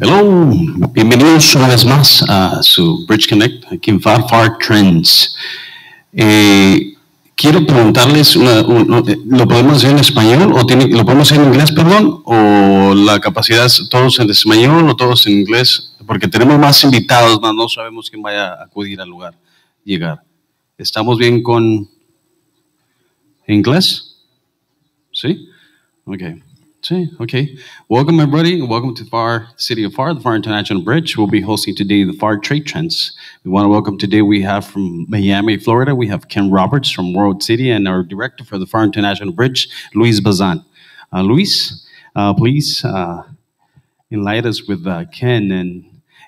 Hello, bienvenidos una vez más a su Bridge Connect aquí en Far Far Trends. Eh, quiero preguntarles, una- un- un- ¿lo podemos hacer en español o lo podemos hacer en inglés, perdón? ¿O la capacidad es todos en español o todos en inglés? Porque tenemos más invitados, más no sabemos quién vaya a acudir al lugar, llegar. ¿Estamos bien con inglés? ¿Sí? Okay. Okay. Welcome, everybody. Welcome to FAR, City of FAR, the FAR International Bridge. We'll be hosting today the FAR Trade Trends. We want to welcome today, we have from Miami, Florida, we have Ken Roberts from World City and our director for the FAR International Bridge, Luis Bazan. Uh, Luis, uh, please uh, enlighten us with uh, Ken and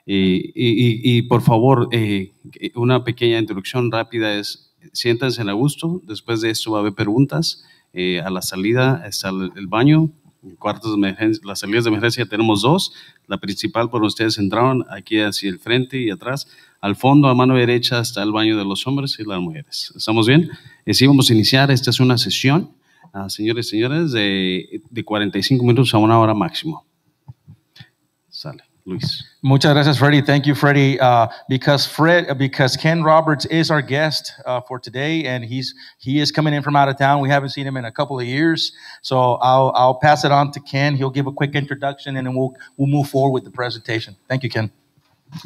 y, y- y- y por favor, eh, una pequeña introducción rápida es, siéntanse en a gusto, después de esto va a haber preguntas, Eh, a la salida está el, baño, cuartos de emergencia, las salidas de emergencia tenemos dos, la principal por ustedes entraron, aquí hacia el frente y atrás, al fondo a mano derecha está el baño de los hombres y las mujeres. ¿Estamos bien? Eh, sí, vamos a iniciar, esta es una sesión, ah, señores y señores, de, de 45 minutos a una hora máximo. Sale, Luis. Muchas gracias, Freddie. Thank you, Freddie. Uh, because Fred, because Ken Roberts is our guest uh, for today, and he's he is coming in from out of town. We haven't seen him in a couple of years, so I'll I'll pass it on to Ken. He'll give a quick introduction, and then we'll we'll move forward with the presentation. Thank you, Ken.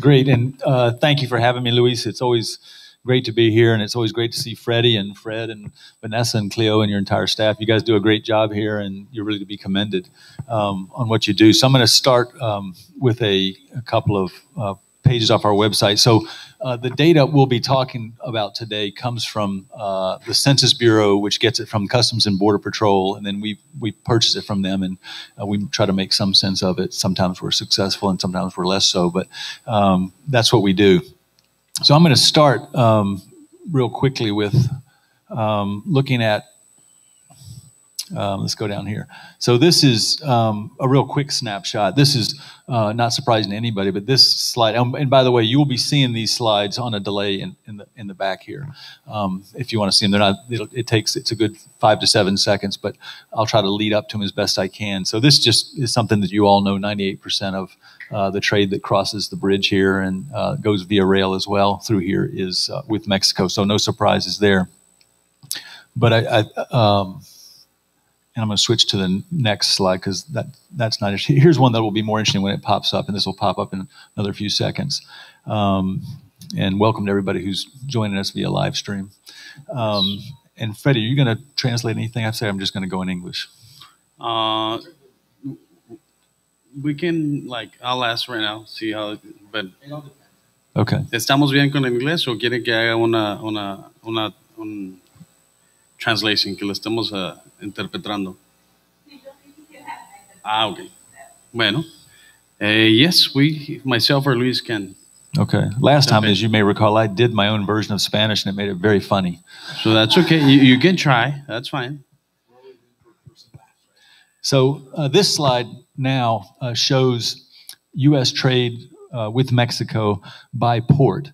Great, and uh, thank you for having me, Luis. It's always great to be here, and it's always great to see Freddie and Fred and Vanessa and Cleo and your entire staff. You guys do a great job here, and you're really to be commended um, on what you do. So I'm going to start um, with a, a couple of uh, pages off our website. So uh, the data we'll be talking about today comes from uh, the Census Bureau, which gets it from Customs and Border Patrol, and then we we purchase it from them, and uh, we try to make some sense of it. Sometimes we're successful, and sometimes we're less so, but um, that's what we do. So I'm going to start um, real quickly with um, looking at. Um, let's go down here. So this is um, a real quick snapshot. This is uh, not surprising to anybody, but this slide. And, and by the way, you will be seeing these slides on a delay in, in the in the back here. Um, if you want to see them, they're not. It takes it's a good five to seven seconds, but I'll try to lead up to them as best I can. So this just is something that you all know. Ninety-eight percent of uh, the trade that crosses the bridge here and uh, goes via rail as well through here is uh, with Mexico. So no surprises there. But I, I um, and I'm going to switch to the next slide because that that's not interesting. Here's one that will be more interesting when it pops up, and this will pop up in another few seconds. Um, and welcome to everybody who's joining us via live stream. Um, and Freddie, are you going to translate anything I say? I'm just going to go in English. Uh, we can, like, I'll ask right now, see how, but Okay. ¿Estamos bien con el inglés o quiere que haga una, una, una un translation, que lo estemos ah, interpretando? Ah, ok. Bueno. Eh, yes, we, myself or Luis can. Okay. Last time, as you may recall, I did my own version of Spanish, and it made it very funny. So that's okay. You, you can try. That's fine. So uh, this slide now uh, shows U.S. trade uh, with Mexico by port.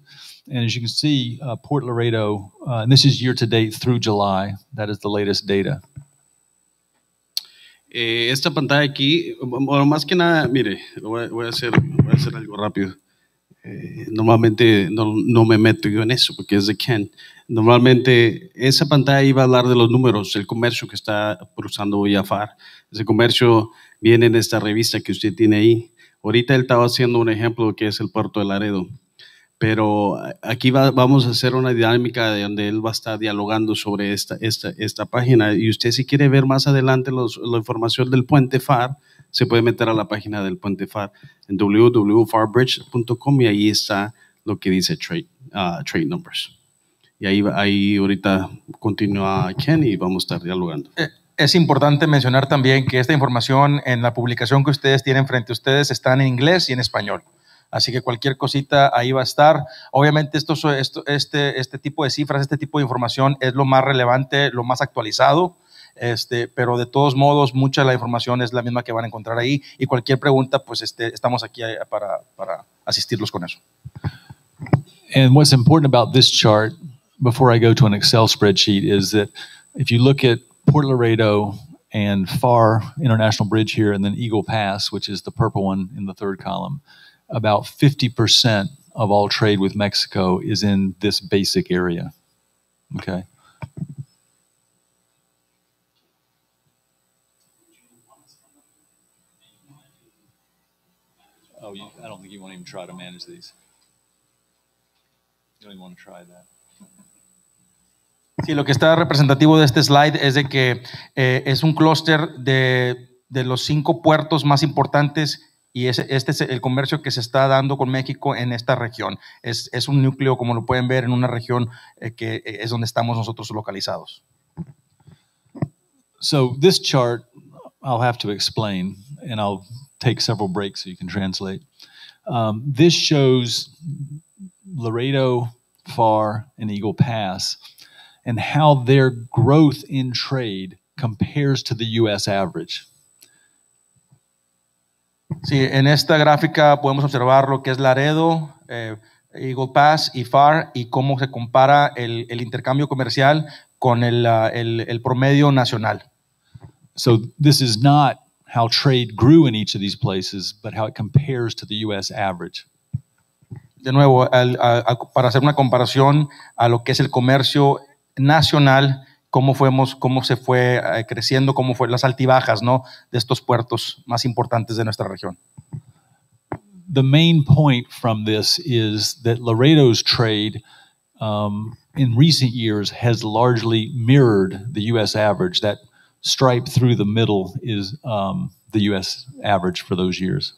And as you can see, uh, Port Laredo, uh, and this is year to date through July, that is the latest data. Eh, esta pantalla aquí, bueno, más que nada, mire, voy, voy a hacer, voy a hacer algo rápido. Eh, normalmente no, no me meto yo en eso porque es de Ken. Normalmente esa pantalla iba a hablar de los números, el comercio que está cruzando Villafar. Ese comercio viene en esta revista que usted tiene ahí. Ahorita él estaba haciendo un ejemplo que es el puerto de Laredo. Pero aquí va- vamos a hacer una dinámica de donde él va a estar dialogando sobre esta, esta, esta página. Y usted si quiere ver más adelante los- la información del puente FAR, se puede meter a la página del puente FAR en www.farbridge.com y ahí está lo que dice trade, ah, trade numbers. Y ahí, ahí ahorita continúa Ken y vamos a estar dialogando. Eh, Es importante mencionar también que esta información en la publicación que ustedes tienen frente a ustedes está en inglés y en español. Así que cualquier cosita ahí va a estar. Obviamente esto, este, este tipo de cifras, este tipo de información es lo más relevante, lo más actualizado. Este, pero de todos modos, mucha de la información es la misma que van a encontrar ahí y cualquier pregunta, pues este, estamos aquí eh, para, para asistirlos con eso. And what's important about this chart, before I go to an Excel spreadsheet, is that if you look at Port Laredo and FAR International Bridge here, and then Eagle Pass, which is the purple one in the third column. About 50% of all trade with Mexico is in this basic area. Okay. Oh, you, I don't think you want to even try to manage these. You don't even want to try that. Sí, lo que está representativo de este slide es de que eh, es un clúster de, de los cinco puertos más importantes y ese- este es el comercio que se está dando con México en esta región. Es, es un núcleo, como lo pueden ver, en una región eh, que eh, es donde estamos nosotros localizados. So this chart I'll have to explain, and I'll take several breaks so you can translate. Um, this shows Laredo, Far, and Eagle Pass, and how their growth in trade compares to the U.S. average. Sí, en esta gráfica podemos observar lo que es Laredo, eh, Eagle Pass y FAR y cómo se compara el, el intercambio comercial con el, ah, el- el promedio nacional. So this is not how trade grew in each of these places, but how it compares to the U.S. average. De nuevo, al- a- a- para hacer una comparación a lo que es el comercio nacional, cómo, fuimos, cómo se fue eh, creciendo, cómo fue las altibajas ¿no? de estos puertos más importantes de nuestra región. the main point from this is that Laredo's trade um, in recent years has largely mirrored the U.S. average. That stripe through the middle is um, the U.S. average for those years.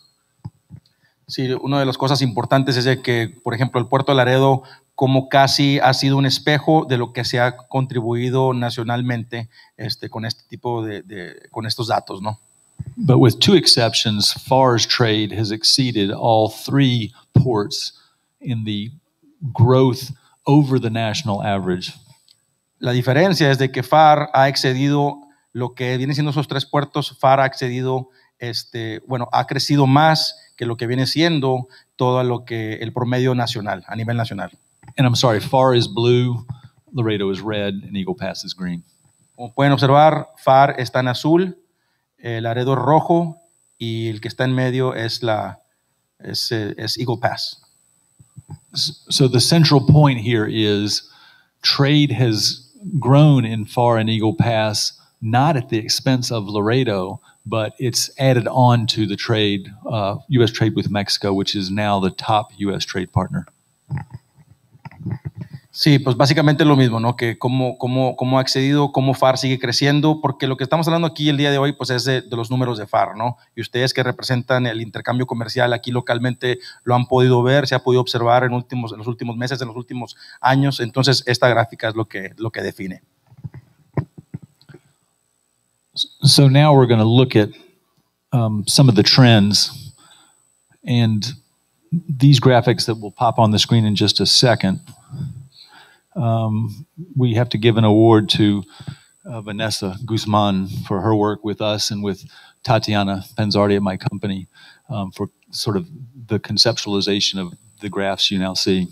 Sí, una de las cosas importantes es de que, por ejemplo, el puerto de Laredo, como casi ha sido un espejo de lo que se ha contribuido nacionalmente este, con este tipo de, de- con estos datos, ¿no? But with two exceptions, FAR's trade has exceeded all three ports in the growth over the national average. La diferencia es de que FAR ha excedido lo que viene siendo esos tres puertos, FAR ha excedido, este, bueno, ha crecido más que lo que viene siendo todo lo que el promedio nacional, a nivel nacional. And I'm sorry, FAR is blue, Laredo is red, and Eagle Pass is green. Como pueden observar, FAR está en azul, el Laredo es rojo y el que está en medio es, la, es, es Eagle Pass. So the central point here is trade has grown in Far and Eagle Pass, not at the expense of Laredo, but it's added on to the trade, uh, U.S. trade with Mexico, which is now the top U.S. trade partner. Sí, pues básicamente lo mismo, ¿no? Que cómo, cómo, cómo ha accedido, cómo FAR sigue creciendo, porque lo que estamos hablando aquí el día de hoy, pues es de, los números de FAR, ¿no? Y ustedes que representan el intercambio comercial aquí localmente lo han podido ver, se ha podido observar en, últimos, en los últimos meses, en los últimos años. Entonces, esta gráfica es lo que, lo que define. So now we're going to look at um, some of the trends. And these graphics that will pop on the screen in just a second, um, we have to give an award to uh, Vanessa Guzman for her work with us and with Tatiana Penzardi at my company um, for sort of the conceptualization of the graphs you now see.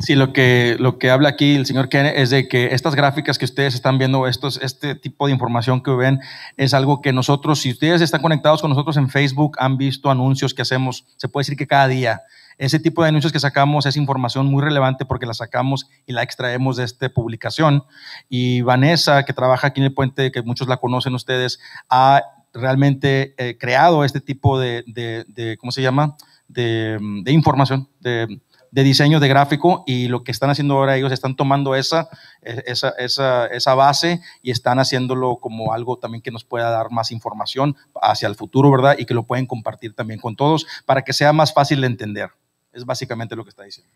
Sí, lo que, lo que habla aquí el señor Ken es de que estas gráficas que ustedes están viendo, estos, este tipo de información que ven, es algo que nosotros, si ustedes están conectados con nosotros en Facebook, han visto anuncios que hacemos, se puede decir que cada día. Ese tipo de anuncios que sacamos es información muy relevante porque la sacamos y la extraemos de esta publicación. Y Vanessa, que trabaja aquí en el puente, que muchos la conocen ustedes, ha realmente eh, creado este tipo de, de, de, ¿cómo se llama? De, información, de, de diseño de gráfico y lo que están haciendo ahora ellos están tomando esa, esa, esa, esa, base y están haciéndolo como algo también que nos pueda dar más información hacia el futuro, ¿verdad? Y que lo pueden compartir también con todos para que sea más fácil de entender. Es básicamente lo que está diciendo.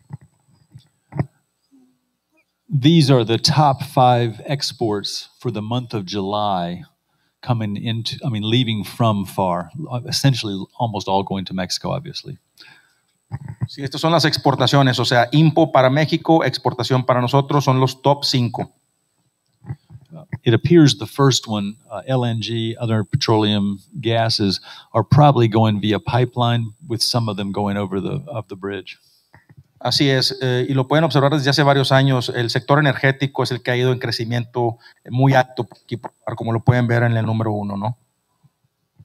These are the top five exports for the month of July coming into, I mean, leaving from far, essentially almost all going to Mexico, obviously. Sí, estas son las exportaciones, o sea, IMPO para México, exportación para nosotros son los top 5. It appears the first one, uh, LNG, other petroleum gases, are probably going via pipeline, with some of them going over the of the bridge. Así es, eh, y lo pueden observar desde hace varios años. El sector energético es el que ha ido en crecimiento muy alto, como lo pueden ver en el número uno, ¿no?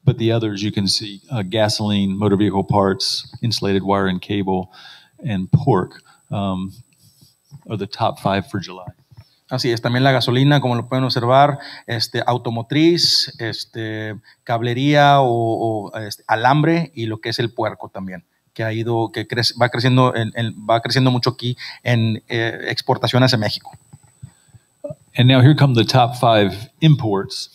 But the others, you can see uh, gasoline, motor vehicle parts, insulated wire and cable, and pork um, are the top five for July. Así es, también la gasolina, como lo pueden observar, este, automotriz, este, cablería o, este, alambre y lo que es el puerco también, que ha ido, que crece, va creciendo, en, en, va creciendo mucho aquí en eh, exportaciones a México. And now here come the top five imports.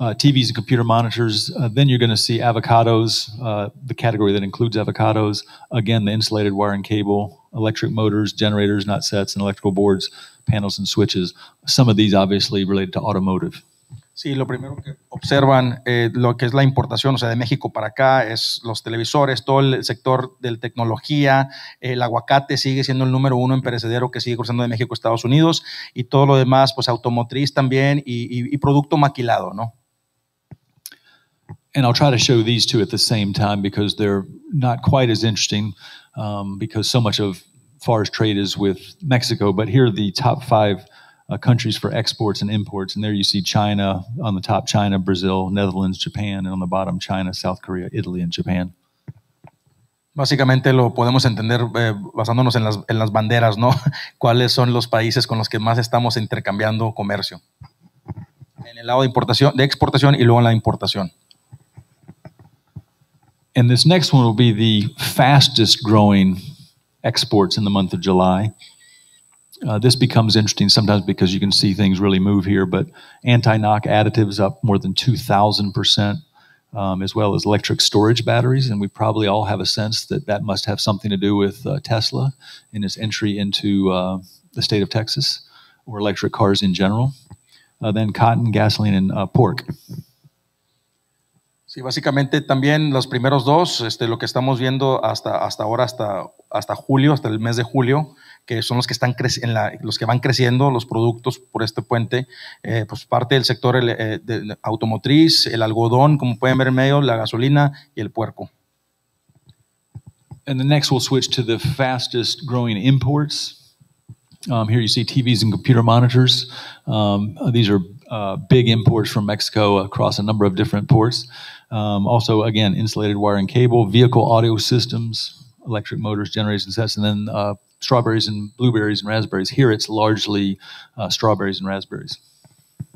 Uh, TVs and computer monitors. Uh, then you're going to see avocados, uh, the category that includes avocados. Again, the insulated wire and cable, electric motors, generators, not sets, and electrical boards, panels, and switches. Some of these obviously related to automotive. Sí, lo primero que observan eh, lo que es la importación, o sea, de México para acá, es los televisores, todo el sector de tecnología, el aguacate sigue siendo el número uno en perecedero que sigue cruzando de México a Estados Unidos y todo lo demás, pues automotriz también y, y, y producto maquilado, ¿no? and I'll try to show these two at the same time because they're not quite as interesting um, because so much of FAR's trade is with Mexico. But here are the top five uh, countries for exports and imports. And there you see China on the top China, Brazil, Netherlands, Japan, and on the bottom China, South Korea, Italy, and Japan. Básicamente lo podemos entender eh, basándonos en las, en las banderas, ¿no? ¿Cuáles son los países con los que más estamos intercambiando comercio? En el lado de importación, de exportación y luego en la importación. And this next one will be the fastest growing exports in the month of July. Uh, this becomes interesting sometimes because you can see things really move here, but anti knock additives up more than 2,000%, um, as well as electric storage batteries. And we probably all have a sense that that must have something to do with uh, Tesla in its entry into uh, the state of Texas or electric cars in general. Uh, then cotton, gasoline, and uh, pork. Sí, básicamente también los primeros dos, este, lo que estamos viendo hasta, hasta ahora, hasta, hasta julio, hasta el mes de julio, que son los que, están en la, los que van creciendo los productos por este puente, eh, pues parte del sector el, eh, de, automotriz, el algodón, como pueden ver en medio, la gasolina y el puerco. And the next we'll switch to the fastest growing imports. Um, here you see TVs and computer monitors. Um, these are uh, big imports from Mexico across a number of different ports. Um, also, again, insulated wire and cable, vehicle audio systems, electric motors, generators, and sets, and then uh, strawberries and blueberries and raspberries. Here, it's largely uh, strawberries and raspberries.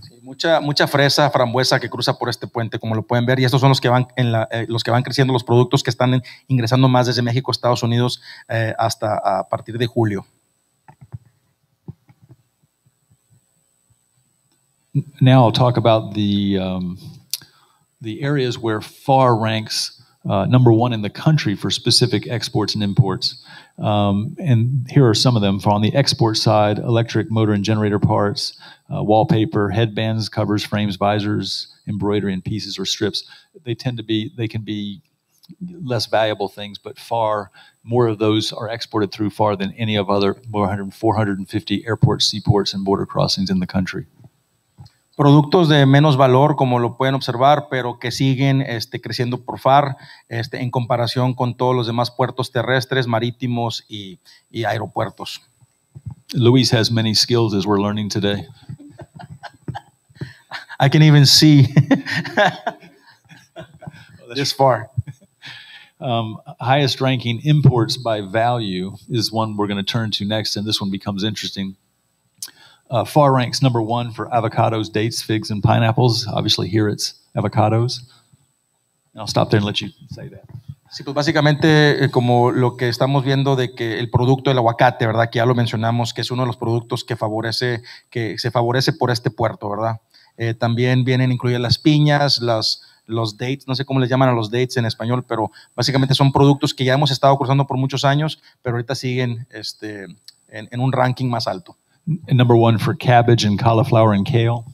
Sí, mucha, mucha fresa, frambuesa que cruza por este puente, como lo pueden ver, y estos son los que van, en la, eh, los que van creciendo, los productos que están en, ingresando más desde México, Estados Unidos, eh, hasta a partir de julio. Now I'll talk about the um, the areas where FAR ranks uh, number one in the country for specific exports and imports. Um, and here are some of them. For on the export side, electric motor and generator parts, uh, wallpaper, headbands, covers, frames, visors, embroidery and pieces or strips. They tend to be, they can be less valuable things, but far more of those are exported through FAR than any of other 450 airports, seaports, and border crossings in the country. Productos de menos valor, como lo pueden observar, pero que siguen este, creciendo por FAR este, en comparación con todos los demás puertos terrestres, marítimos y, y aeropuertos. Luis has many skills as we're learning today. I can even see this far. Um, highest ranking imports by value is one we're going to turn to next, and this one becomes interesting. Uh, far ranks number one for avocados, dates, figs, and pineapples. Obviously, here it's avocados. I'll stop there and let you say that. Sí, pues básicamente eh, como lo que estamos viendo de que el producto del aguacate, ¿verdad? Que ya lo mencionamos, que es uno de los productos que favorece, que se favorece por este puerto, ¿verdad? Eh, también vienen incluidas las piñas, las, los dates, no sé cómo les llaman a los dates en español, pero básicamente son productos que ya hemos estado cruzando por muchos años, pero ahorita siguen este, en, en un ranking más alto. Number one for cabbage and cauliflower and kale.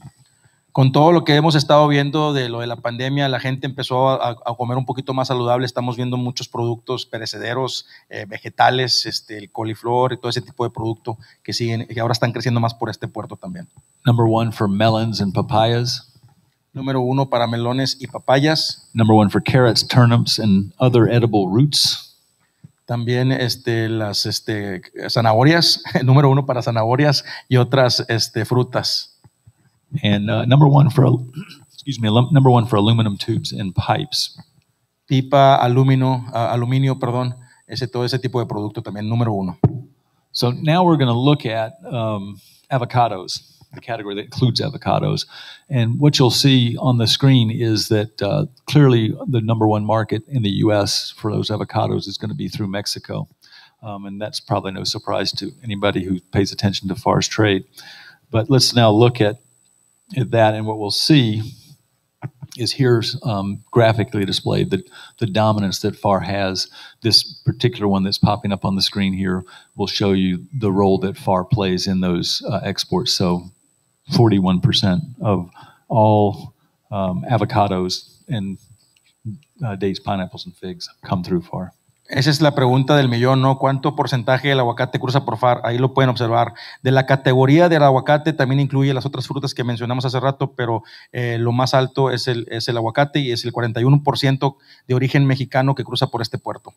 Con todo lo que hemos estado viendo de lo de la pandemia, la gente empezó a, a comer un poquito más saludable. Estamos viendo muchos productos perecederos, eh, vegetales, este, el coliflor y todo ese tipo de producto que siguen, que ahora están creciendo más por este puerto también. Number one for melons and papayas. Número uno para melones y papayas. Number one for carrots, turnips, and other edible roots. También este, las este, zanahorias, número uno para zanahorias y otras este, frutas. And uh, number one for excuse me, number one for aluminum tubes and pipes. Pipa, aluminio, aluminio, perdón, ese, todo ese tipo de producto también, número uno. So now we're going to look at um, avocados, the category that includes avocados. And what you'll see on the screen is that uh, clearly the number one market in the U.S. for those avocados is going to be through Mexico. Um, and that's probably no surprise to anybody who pays attention to FAR's trade. But let's now look at, at that. And what we'll see is here's um, graphically displayed the, the dominance that FAR has. This particular one that's popping up on the screen here will show you the role that FAR plays in those uh, exports. So 41% of all um, avocados and uh, dates, pineapples, and figs come through FAR. Esa es la pregunta del millón, ¿no? ¿Cuánto porcentaje del aguacate cruza por FAR? Ahí lo pueden observar. De la categoría del aguacate también incluye las otras frutas que mencionamos hace rato, pero eh, lo más alto es el, es el aguacate y es el 41% de origen mexicano que cruza por este puerto.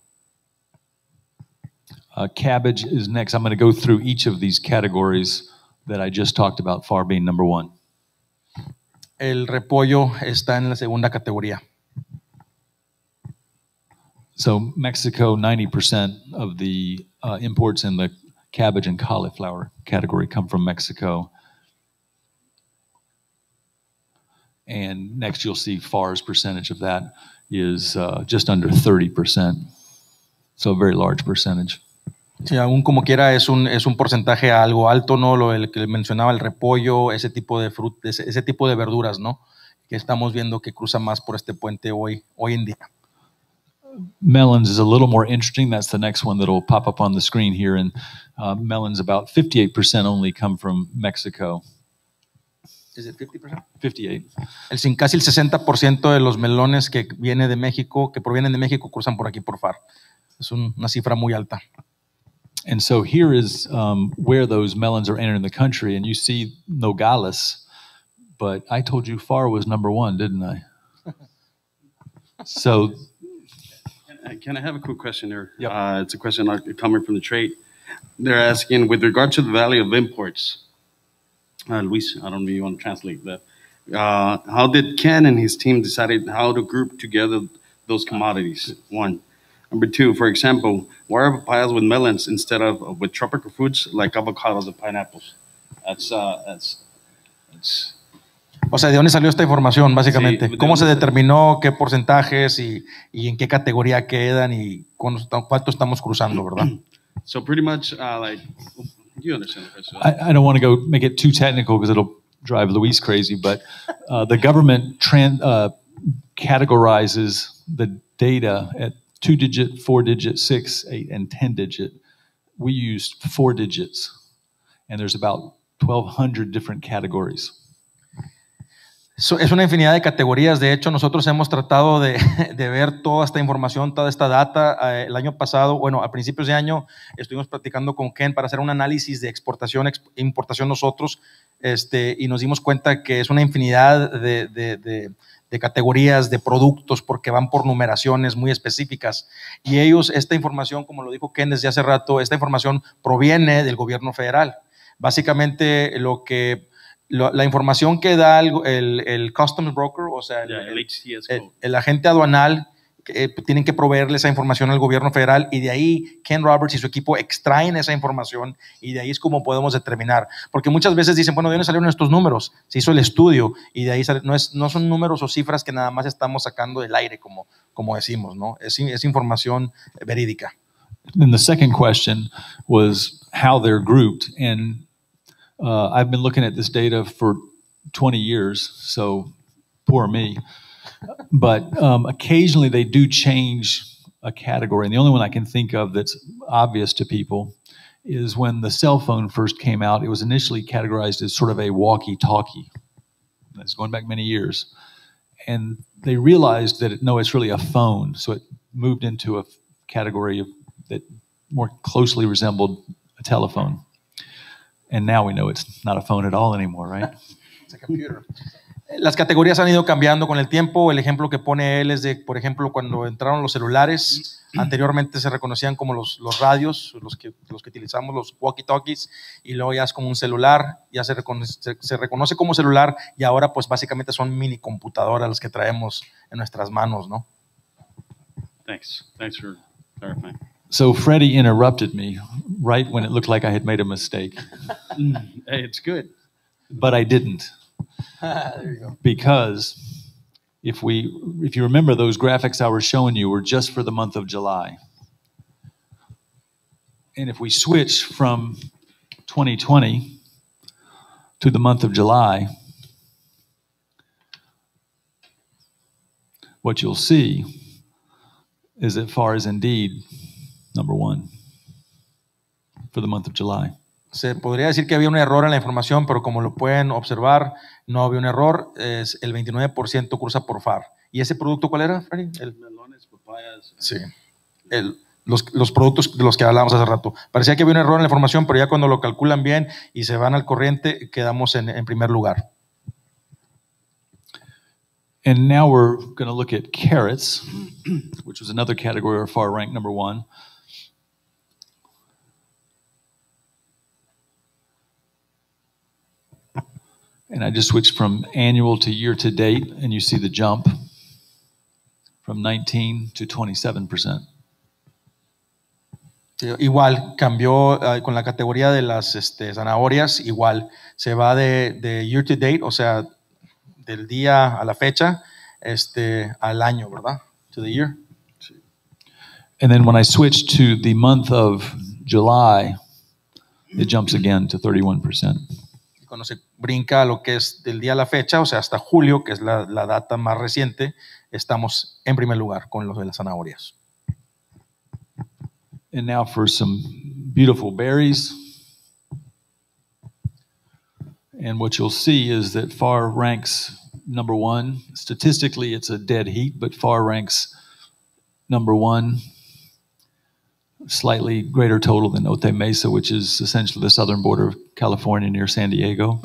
Uh, cabbage is next. I'm going to go through each of these categories that I just talked about, FAR being number one. El repollo está en la segunda categoría. So Mexico, 90% of the uh, imports in the cabbage and cauliflower category come from Mexico. And next, you'll see FAR's percentage of that is uh, just under 30%. So a very large percentage. Sí, aún como quiera es un, es un porcentaje algo alto, ¿no? Lo el que mencionaba, el repollo, ese tipo de fruta, ese, ese tipo de verduras, ¿no? Que estamos viendo que cruza más por este puente hoy, hoy en día. Melons is a little more interesting. That's the next one that'll pop up on the screen here. And uh, melons, about 58% only come from Mexico. ¿Es el 50%? 58. El, casi el 60% de los melones que viene de México, que provienen de México, cruzan por aquí por FAR. Es un- una cifra muy alta. And so here is um, where those melons are entering the country, and you see Nogales, but I told you FAR was number one, didn't I? so Can I have a quick question there? Yep. Uh, it's a question coming from the trade. They're asking with regard to the value of imports. Uh, Luis, I don't know if you want to translate that. Uh, how did Ken and his team decided how to group together those commodities? One. Number two, for example, why are papayas with melons instead of uh, with tropical fruits like avocados and pineapples? That's uh, that's that's O sea, ¿de dónde salió esta información, básicamente? Sí, ¿de ¿Cómo se determinó qué porcentajes y, y en qué categoría quedan y cuánto, cuánto estamos cruzando, verdad? so pretty much uh, like you understand the question. I, I don't want to go make it too technical because it'll drive Luis crazy, but uh, the government tran- uh, categorizes the data at two digit, four digit, six, eight, and 10 digit. We used four digits, and there's about 1,200 different categories. So- Es una infinidad de categorías. De hecho, nosotros hemos tratado de, de ver toda esta información, toda esta data. Eh, el año pasado, bueno, a principios de año, estuvimos platicando con Ken para hacer un análisis de exportación, exp- importación nosotros, este, y nos dimos cuenta que es una infinidad de, de- de- de categorías, de productos, porque van por numeraciones muy específicas. Y ellos, esta información, como lo dijo Ken desde hace rato, esta información proviene del gobierno federal. Básicamente, lo que la información que da el, el, el customs broker, o sea, el, el- agente aduanal, eh, tienen que proveerle esa información al gobierno federal y de ahí Ken Roberts y su equipo extraen esa información y de ahí es como podemos determinar. Porque muchas veces dicen, bueno, ¿de dónde salieron estos números? Se hizo el estudio y de ahí sale- no, es, no son números o cifras que nada más estamos sacando del aire, como, como decimos, ¿no? Es, es información verídica. Then the second question was how they're grouped. And uh, I've been looking at this data for 20 years, so poor me. But um, occasionally they do change a category. And the only one I can think of that's obvious to people is when the cell phone first came out, it was initially categorized as sort of a walkie talkie. That's going back many years. And they realized that, it, no, it's really a phone. So it moved into a category of, that more closely resembled a telephone. And now we know it's not a phone at all anymore, right? It's a computer. Las categorías han ido cambiando con el tiempo. El ejemplo que pone él es de, por ejemplo, cuando entraron los celulares, anteriormente se reconocían como los, los radios, los que, los que utilizamos, los walkie-talkies, y luego ya es como un celular, ya se reconoce, se, se reconoce como celular, y ahora pues básicamente son mini computadoras las que traemos en nuestras manos, ¿no? Thanks. Thanks for clarifying. So Freddie interrupted me right when it looked like I had made a mistake, Hey, it's good. but I didn't. Because if we if you remember those graphics I was showing you were just for the month of July. And if we switch from 2020 to the month of July, what you'll see is that FAR is indeed number one for the month of July. Se podría decir que había un error en la información, pero como lo pueden observar, no había un error. Es el 29% cruza por FAR. ¿Y ese producto cuál era, Freddy? El- Melones, papayas. sí. El- los, los productos de los que hablábamos hace rato. Parecía que había un error en la información, pero ya cuando lo calculan bien y se van al corriente, quedamos en, en primer lugar. And now we're going to look at carrots, which was another category where FAR ranked number one. And I just switched from annual to year to date, and you see the jump from 19 to 27%. Sí, Igual, cambió eh, con la categoría de las este, zanahorias, igual, se va de, de year to date, o sea, del día a la fecha, este, al año, ¿verdad? To the year. And then when I switch to the month of July, it jumps again to 31%. Y cuando se brinca a lo que es del día a la fecha, o sea, hasta julio, que es la, la data más reciente, estamos en primer lugar con los de las zanahorias. And now for some beautiful berries. And what you'll see is that FAR ranks number one. Statistically, it's a dead heat, but FAR ranks number one, slightly greater total than Otay Mesa, which is essentially the southern border of California near San Diego.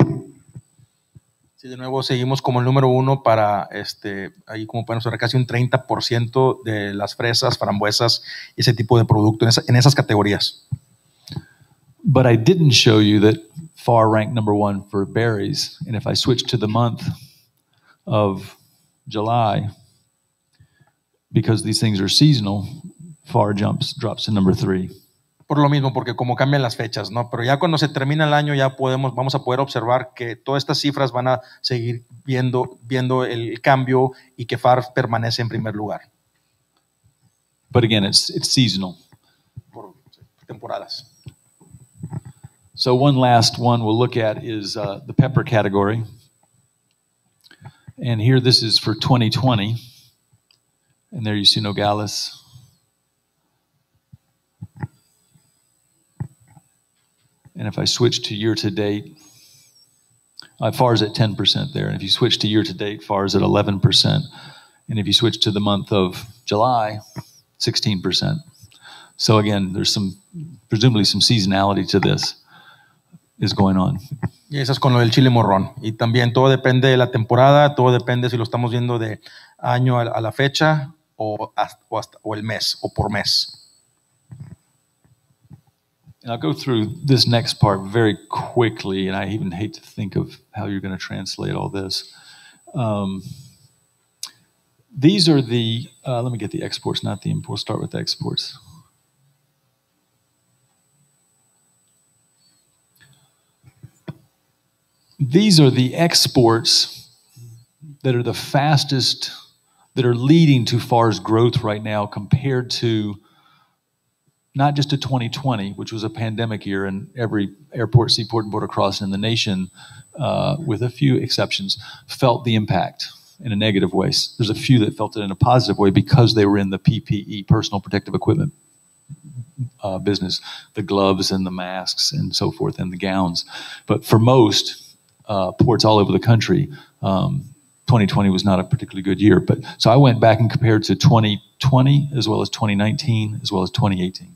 Sí, de nuevo seguimos como el número uno para, este, ahí como pueden observar, casi un 30% de las fresas, frambuesas ese tipo de producto en, esa- en esas categorías. But I didn't show you that FAR ranked number one for berries. And if I switch to the month of July, because these things are seasonal, FAR jumps drops to number three. Por lo mismo, porque como cambian las fechas, ¿no? Pero ya cuando se termina el año ya podemos, vamos a poder observar que todas estas cifras van a seguir viendo, viendo el cambio y que FAR permanece en primer lugar But again, it's it's seasonal. por temporadas. So one last one we'll look at is uh, the pepper category. And here this is for 2020. And there you see Nogales. And if I switch to year to date, uh, FAR is at 10% there. And if you switch to year to date, FAR is at 11%. And if you switch to the month of July, 16%. So again, there's some, presumably some seasonality to this is going on. Y eso es con lo del chile morrón. Y también todo depende de la temporada, todo depende si lo estamos viendo de año a, a la fecha o, hasta- o, hasta- o el mes o por mes. And I'll go through this next part very quickly, and I even hate to think of how you're going to translate all this. Um, these are the, uh, let me get the exports, not the imports. Start with the exports. These are the exports that are the fastest, that are leading to FAR's growth right now compared to not just to 2020, which was a pandemic year, and every airport, seaport, and border crossing in the nation, uh, with a few exceptions, felt the impact in a negative way. There's a few that felt it in a positive way because they were in the PPE, personal protective equipment uh, business, the gloves and the masks and so forth, and the gowns. But for most uh, ports all over the country, um, 2020 was not a particularly good year. But so I went back and compared to 2020 as well as 2019 as well as 2018.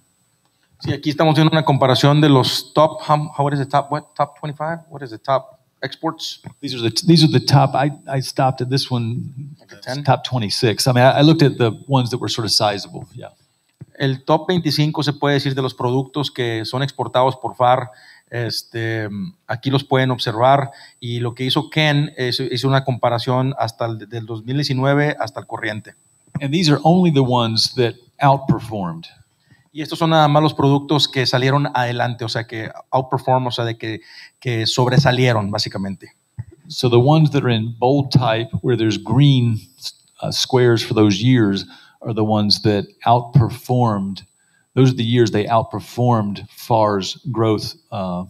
Sí, aquí estamos viendo una comparación de los top, how, what is the top, what, top 25? What is the top exports. These are the these are the top. I, I stopped at this one, Like a 10? top 26. I mean, I, I looked at the ones that were sort of sizable. Yeah. El top 25 se puede decir de los productos que son exportados por FAR. Este, aquí los pueden observar y lo que hizo Ken es hizo una comparación hasta el del 2019 hasta el corriente. And these are only the ones that outperformed. Y estos son nada más los productos que salieron adelante, o sea, que outperform, o sea, de que, que sobresalieron básicamente. So the ones that are in bold type, where there's green uh, squares for those years, are the ones that outperformed. Those are the years they outperformed FAR's growth uh,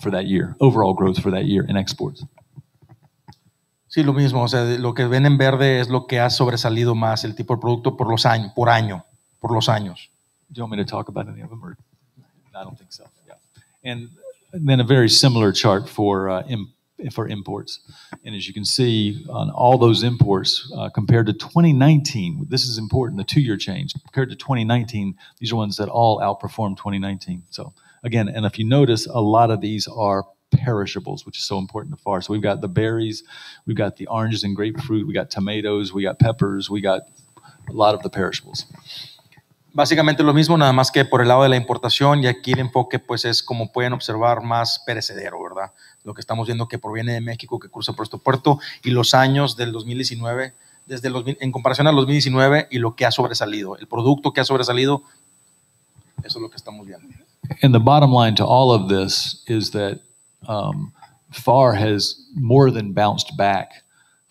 for that year, overall growth for that year in exports. Sí, lo mismo, o sea, lo que ven en verde es lo que ha sobresalido más el tipo de producto por los años, por año, por los años. Do you want me to talk about any of them, or I don't think so. Yeah, and then a very similar chart for uh, for imports, and as you can see on all those imports uh, compared to 2019, this is important. The two-year change compared to 2019, these are ones that all outperformed 2019. So again, and if you notice, a lot of these are perishables, which is so important to FAR. So we've got the berries, we've got the oranges and grapefruit, we got tomatoes, we got peppers, we got a lot of the perishables. Básicamente lo mismo, nada más que por el lado de la importación y aquí el enfoque pues es como pueden observar más perecedero, ¿verdad? Lo que estamos viendo que proviene de México, que cruza por este puerto y los años del 2019, desde los, en comparación al 2019 y lo que ha sobresalido, el producto que ha sobresalido, eso es lo que estamos viendo. And the bottom line to all of this is that um, FAR has more than bounced back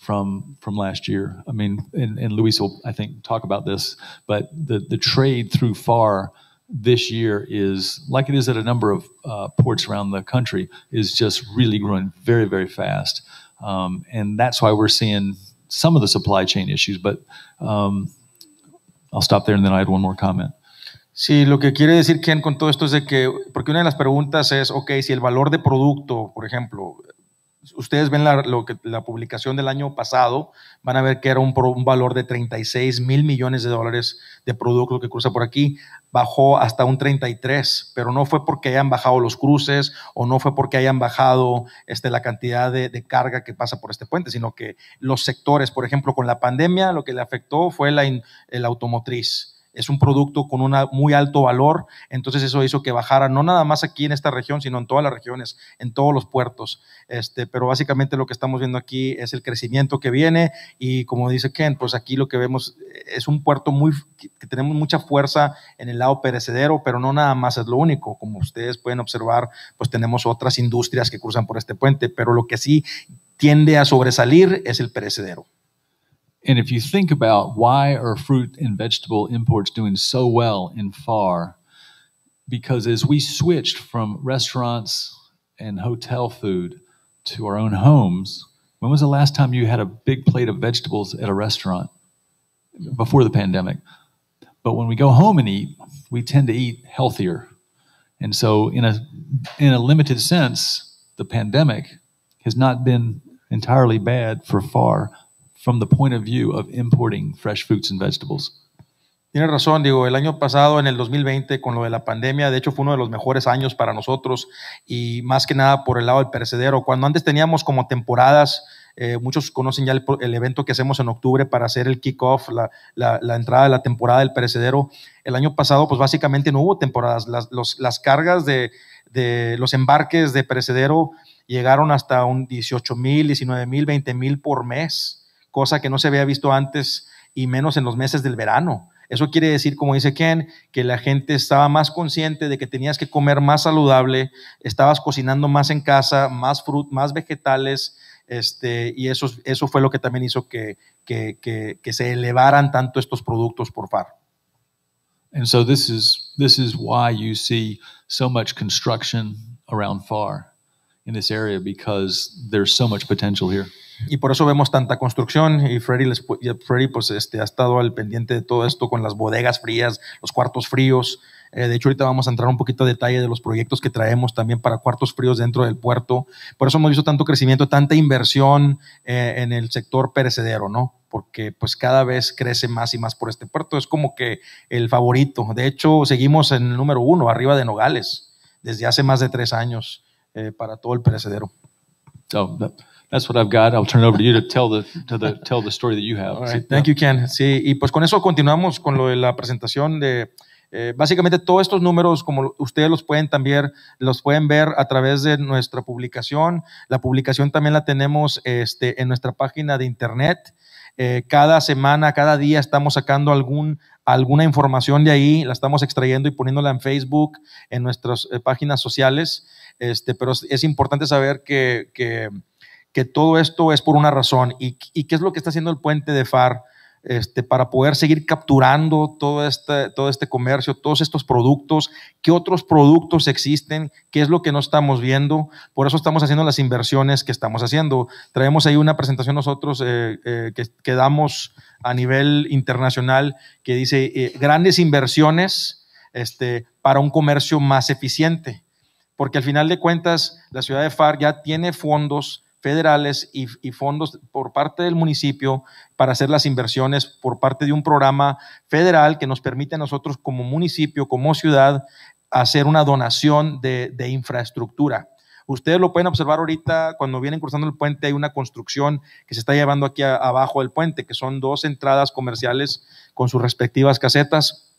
from from last year. I mean, and, and Luis will, I think, talk about this, but the, the trade through FAR this year is, like it is at a number of uh, ports around the country, is just really growing very, very fast. Um, and that's why we're seeing some of the supply chain issues. But um, I'll stop there and then I had one more comment. Sí, lo que quiere decir Ken con todo esto es de que, porque una de las preguntas es, ok, si el valor de producto, por ejemplo, ustedes ven la, lo que, la publicación del año pasado, van a ver que era un, valor de 36 mil millones de dólares de producto que cruza por aquí, bajó hasta un 33, pero no fue porque hayan bajado los cruces o no fue porque hayan bajado este, la cantidad de, carga que pasa por este puente, sino que los sectores, por ejemplo, con la pandemia, lo que le afectó fue la, el automotriz es un producto con un muy alto valor, entonces eso hizo que bajara no nada más aquí en esta región, sino en todas las regiones, en todos los puertos. Este, pero básicamente lo que estamos viendo aquí es el crecimiento que viene y como dice Ken, pues aquí lo que vemos es un puerto muy que tenemos mucha fuerza en el lado perecedero, pero no nada más es lo único, como ustedes pueden observar, pues tenemos otras industrias que cruzan por este puente, pero lo que sí tiende a sobresalir es el perecedero. And if you think about why are fruit and vegetable imports doing so well in FAR, because as we switched from restaurants and hotel food to our own homes, when was the last time you had a big plate of vegetables at a restaurant? Before the pandemic. But when we go home and eat, we tend to eat healthier. And so in a in a limited sense, the pandemic has not been entirely bad for FAR from the point of view of importing fresh fruits and vegetables. Tiene razón, digo, el año pasado, en el 2020, con lo de la pandemia, de hecho fue uno de los mejores años para nosotros y más que nada por el lado del perecedero. Cuando antes teníamos como temporadas, eh, muchos conocen ya el, evento que hacemos en octubre para hacer el kickoff, la, entrada de la temporada del perecedero. El año pasado, pues básicamente no hubo temporadas. Las cargas de, de los embarques de perecedero llegaron hasta un 18 mil, 19 mil, 20 mil por mes, cosa que no se había visto antes y menos en los meses del verano. Eso quiere decir, como dice Ken, que la gente estaba más consciente de que tenías que comer más saludable, estabas cocinando más en casa, más fruit, más vegetales, este, y eso, eso fue lo que también hizo que, que, que, que se elevaran tanto estos productos por FAR. And so this is this is why you see so much construction around FAR in this area because there's so much potential here. Y por eso vemos tanta construcción y Freddy, pues, este, ha estado al pendiente de todo esto con las bodegas frías, los cuartos fríos. Eh, de hecho, ahorita vamos a entrar un poquito a detalle de los proyectos que traemos también para cuartos fríos dentro del puerto. Por eso hemos visto tanto crecimiento, tanta inversión eh, en el sector perecedero, ¿no? Porque pues cada vez crece más y más por este puerto. Es como que el favorito. De hecho, seguimos en el número uno, arriba de Nogales, desde hace más de tres años eh, para todo el perecedero. That, that's what I've got. I'll turn it over to you to tell the to the tell the story that you have. Right, Thank you, Ken. Sí, y pues con eso continuamos con lo de la presentación de eh, básicamente todos estos números, como ustedes los pueden también, los pueden ver a través de nuestra publicación. La publicación también la tenemos este, en nuestra página de internet. Eh, cada semana, cada día estamos sacando algún, alguna información de ahí, la estamos extrayendo y poniéndola en Facebook, en nuestras eh, páginas sociales. Este, pero es, es importante saber que, que, que, todo esto es por una razón. ¿Y, ¿Y qué es lo que está haciendo el puente de FAR? Este, para poder seguir capturando todo este, todo este comercio, todos estos productos, qué otros productos existen, qué es lo que no estamos viendo. Por eso estamos haciendo las inversiones que estamos haciendo. Traemos ahí una presentación nosotros eh, eh, que, que, damos a nivel internacional que dice eh, grandes inversiones este, para un comercio más eficiente. Porque al final de cuentas, la ciudad de FAR ya tiene fondos federales y, fondos por parte del municipio para hacer las inversiones por parte de un programa federal que nos permite a nosotros como municipio, como ciudad, hacer una donación de, infraestructura. Ustedes lo pueden observar ahorita cuando vienen cruzando el puente, hay una construcción que se está llevando aquí abajo del puente, que son dos entradas comerciales con sus respectivas casetas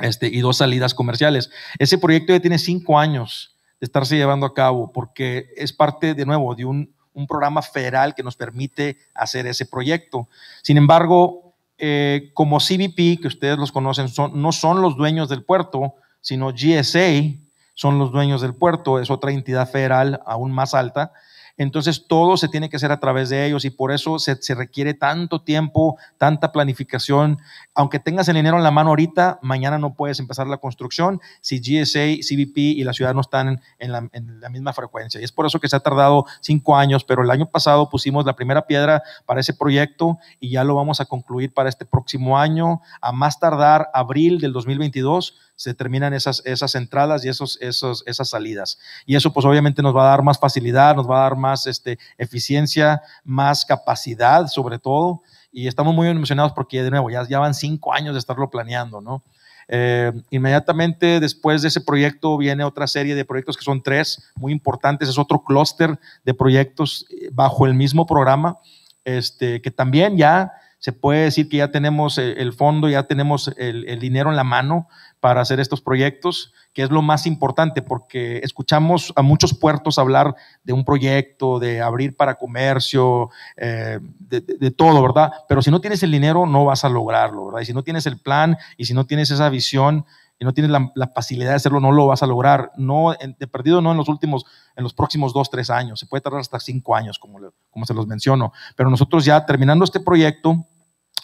este, y dos salidas comerciales. Ese proyecto ya tiene cinco años de estarse llevando a cabo porque es parte, de nuevo, de un, un programa federal que nos permite hacer ese proyecto. Sin embargo, eh, como CBP, que ustedes los conocen, son, no son los dueños del puerto, sino GSA son los dueños del puerto, es otra entidad federal aún más alta. Entonces todo se tiene que hacer a través de ellos y por eso se, requiere tanto tiempo, tanta planificación. Aunque tengas el dinero en la mano ahorita, mañana no puedes empezar la construcción si GSA, CBP y la ciudad no están en la, en la misma frecuencia. Y es por eso que se ha tardado cinco años, pero el año pasado pusimos la primera piedra para ese proyecto y ya lo vamos a concluir para este próximo año, a más tardar abril del 2022 se terminan esas, esas entradas y esos, esos, esas salidas. Y eso pues obviamente nos va a dar más facilidad, nos va a dar más este, eficiencia, más capacidad sobre todo. Y estamos muy emocionados porque de nuevo ya, ya van cinco años de estarlo planeando, ¿no? Eh, inmediatamente después de ese proyecto viene otra serie de proyectos que son tres muy importantes. Es otro clúster de proyectos bajo el mismo programa, este, que también ya se puede decir que ya tenemos el fondo, ya tenemos el, dinero en la mano para hacer estos proyectos, que es lo más importante, porque escuchamos a muchos puertos hablar de un proyecto, de abrir para comercio, eh, de, todo, ¿verdad? Pero si no tienes el dinero, no vas a lograrlo, ¿verdad? Y si no tienes el plan y si no tienes esa visión y no tienes la, la facilidad de hacerlo, no lo vas a lograr. No, de perdido no en los últimos, en los próximos dos, tres años. Se puede tardar hasta cinco años, como, como se los menciono. Pero nosotros ya terminando este proyecto,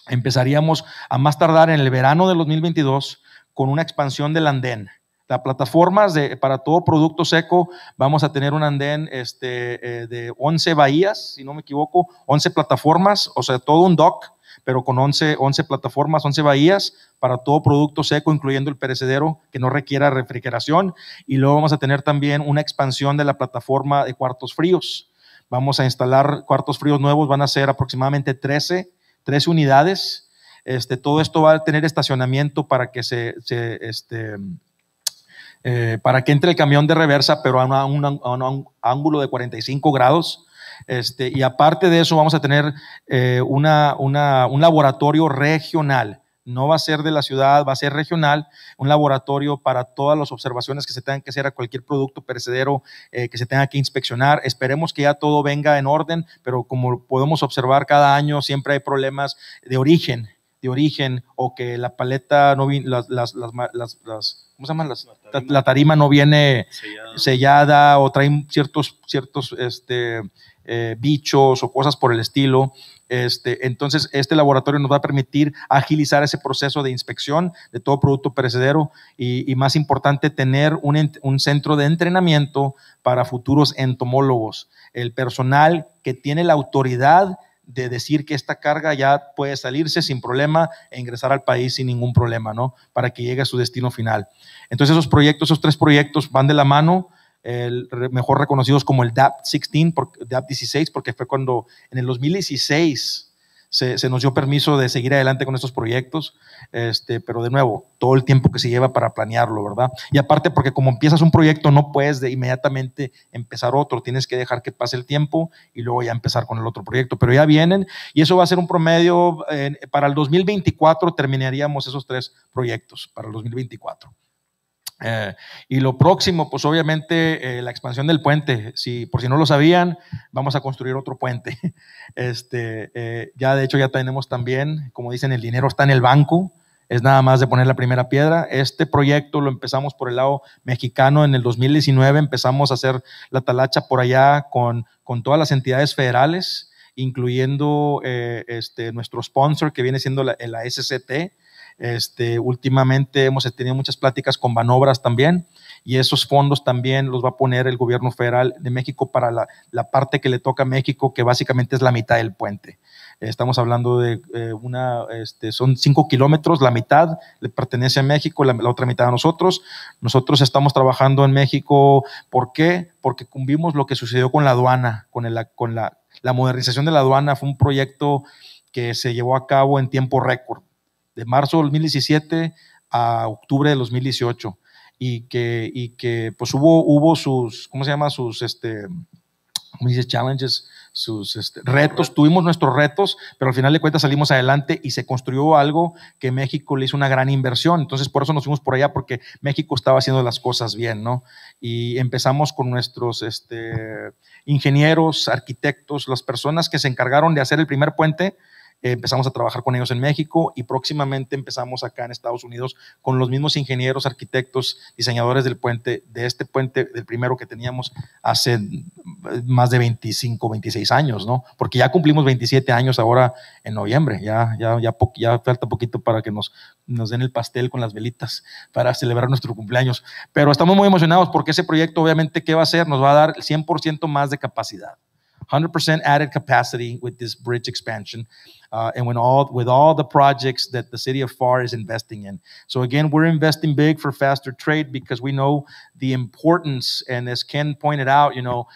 empezaríamos a más tardar en el verano del 2022 con una expansión del andén. Las plataformas para todo producto seco, vamos a tener un andén este, eh, de 11 bahías, si no me equivoco, 11 plataformas, o sea, todo un dock, pero con 11, 11 plataformas, 11 bahías para todo producto seco, incluyendo el perecedero que no requiera refrigeración. Y luego vamos a tener también una expansión de la plataforma de cuartos fríos. Vamos a instalar cuartos fríos nuevos, van a ser aproximadamente 13, 13 unidades este, todo esto va a tener estacionamiento para que se, este, eh, para que entre el camión de reversa, pero a, un ángulo de 45 grados. Este, y aparte de eso, vamos a tener eh, una, un laboratorio regional. No va a ser de la ciudad, va a ser regional, un laboratorio para todas las observaciones que se tengan que hacer a cualquier producto perecedero eh, que se tenga que inspeccionar. Esperemos que ya todo venga en orden, pero como podemos observar cada año, siempre hay problemas de origen de origen o que la paleta no viene, las, las, las, las, ¿cómo se llaman? Las, la, tarima. la, tarima. no viene sellada, sellada o trae ciertos, ciertos este, eh, bichos o cosas por el estilo. Este, entonces, este laboratorio nos va a permitir agilizar ese proceso de inspección de todo producto perecedero y, más importante, tener un, un, centro de entrenamiento para futuros entomólogos. El personal que tiene la autoridad de decir que esta carga ya puede salirse sin problema e ingresar al país sin ningún problema, ¿no? Para que llegue a su destino final. Entonces esos proyectos, esos tres proyectos van de la mano, el, mejor reconocidos como el DAP 16, porque, DAP 16, porque fue cuando en el 2016 se, nos dio permiso de seguir adelante con estos proyectos, este, pero de nuevo, todo el tiempo que se lleva para planearlo, ¿verdad? Y aparte porque como empiezas un proyecto no puedes de inmediatamente empezar otro, tienes que dejar que pase el tiempo y luego ya empezar con el otro proyecto, pero ya vienen y eso va a ser un promedio, eh, para el 2024 terminaríamos esos tres proyectos, para el 2024. Eh, y lo próximo, pues obviamente eh, la expansión del puente. Si por si no lo sabían, vamos a construir otro puente. Este, eh, ya de hecho ya tenemos también, como dicen, el dinero está en el banco. Es nada más de poner la primera piedra. Este proyecto lo empezamos por el lado mexicano en el 2019. Empezamos a hacer la talacha por allá con, con todas las entidades federales, incluyendo este, nuestro sponsor que viene siendo la, la SCT este, últimamente hemos tenido muchas pláticas con Banobras también y esos fondos también los va a poner el gobierno federal de México para la, parte que le toca a México, que básicamente es la mitad del puente. Estamos hablando de eh, una, este, son cinco kilómetros, la mitad le pertenece a México, la, la, otra mitad a nosotros. Nosotros estamos trabajando en México, ¿por qué? Porque cumplimos lo que sucedió con la aduana, con la, la modernización de la aduana. Fue un proyecto que se llevó a cabo en tiempo récord de marzo de 2017 a octubre de 2018 y que, y que pues hubo, hubo sus, ¿cómo se llama? Sus, este, ¿cómo dice? Challenges, sus este, retos, tuvimos nuestros retos, pero al final de cuentas salimos adelante y se construyó algo que México le hizo una gran inversión. Entonces, por eso nos fuimos por allá, porque México estaba haciendo las cosas bien, ¿no? Y empezamos con nuestros este, ingenieros, arquitectos, las personas que se encargaron de hacer el primer puente, eh, empezamos a trabajar con ellos en México y próximamente empezamos acá en Estados Unidos con los mismos ingenieros, arquitectos, diseñadores del puente, de este puente, del primero que teníamos hace más de 25, 26 años, ¿no? Porque ya cumplimos 27 años ahora en noviembre, ya, ya, ya, po ya falta poquito para que nos, nos den el pastel con las velitas para celebrar nuestro cumpleaños. Pero estamos muy emocionados porque ese proyecto obviamente, ¿qué va a hacer? Nos va a dar el 100% más de capacidad. 100% added capacity with this bridge expansion, uh, and when all with all the projects that the city of FAR is investing in. So again, we're investing big for faster trade because we know the importance. And as Ken pointed out, you know,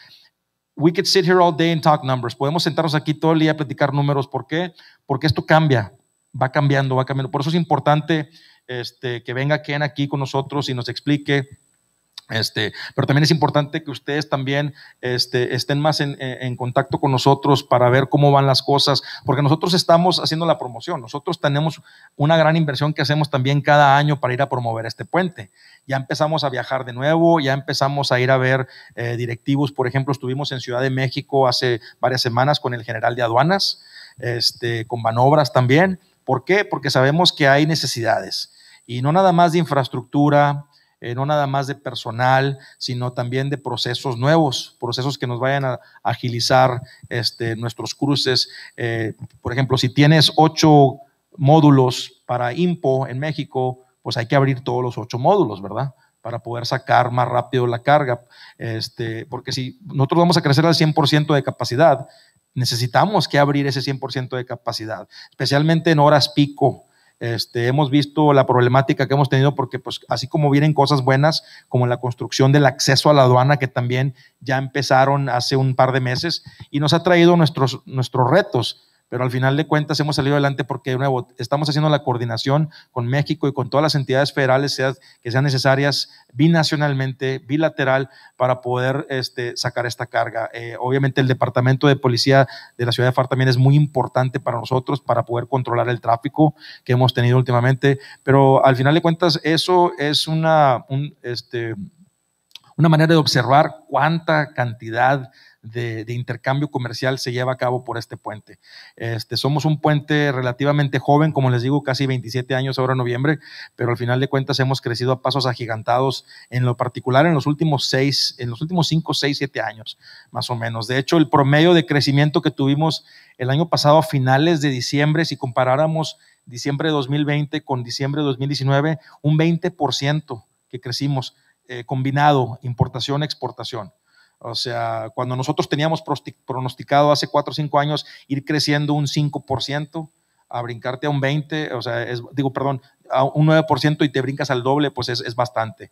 we could sit here all day and talk numbers. Podemos sentarnos aquí todo el día a platicar números. ¿Por qué? Porque esto cambia, va cambiando, va cambiando. Por eso es importante este, que venga Ken aquí con nosotros y nos explique este, pero también es importante que ustedes también este, estén más en, contacto con nosotros para ver cómo van las cosas, porque nosotros estamos haciendo la promoción, nosotros tenemos una gran inversión que hacemos también cada año para ir a promover este puente. Ya empezamos a viajar de nuevo, ya empezamos a ir a ver eh, directivos, por ejemplo, estuvimos en Ciudad de México hace varias semanas con el general de aduanas, este, con Banobras también. ¿Por qué? Porque sabemos que hay necesidades y no nada más de infraestructura, eh, no nada más de personal, sino también de procesos nuevos, procesos que nos vayan a agilizar este, nuestros cruces. Eh, por ejemplo, si tienes ocho módulos para IMPO en México, pues hay que abrir todos los ocho módulos, ¿verdad? Para poder sacar más rápido la carga. Este, porque si nosotros vamos a crecer al 100% de capacidad, necesitamos que abrir ese 100% de capacidad, especialmente en horas pico este, hemos visto la problemática que hemos tenido porque pues así como vienen cosas buenas como la construcción del acceso a la aduana que también ya empezaron hace un par de meses y nos ha traído nuestros, nuestros retos pero al final de cuentas hemos salido adelante porque de nuevo estamos haciendo la coordinación con México y con todas las entidades federales que sean necesarias binacionalmente, bilateral, para poder este, sacar esta carga. Eh, obviamente el Departamento de Policía de la Ciudad de FAR también es muy importante para nosotros para poder controlar el tráfico que hemos tenido últimamente, pero al final de cuentas eso es una, un, este, una manera de observar cuánta cantidad de, de, intercambio comercial se lleva a cabo por este puente. Este, somos un puente relativamente joven, como les digo, casi 27 años ahora en noviembre, pero al final de cuentas hemos crecido a pasos agigantados, en lo particular en los últimos seis, en los últimos cinco, seis, siete años, más o menos. De hecho, el promedio de crecimiento que tuvimos el año pasado a finales de diciembre, si comparáramos diciembre de 2020 con diciembre de 2019, un 20% que crecimos eh, combinado, importación, exportación. O sea, cuando nosotros teníamos pronosticado hace cuatro o cinco años ir creciendo un 5%, a brincarte a un 20%, o sea, es, digo, perdón, a un 9% y te brincas al doble, pues es, es bastante.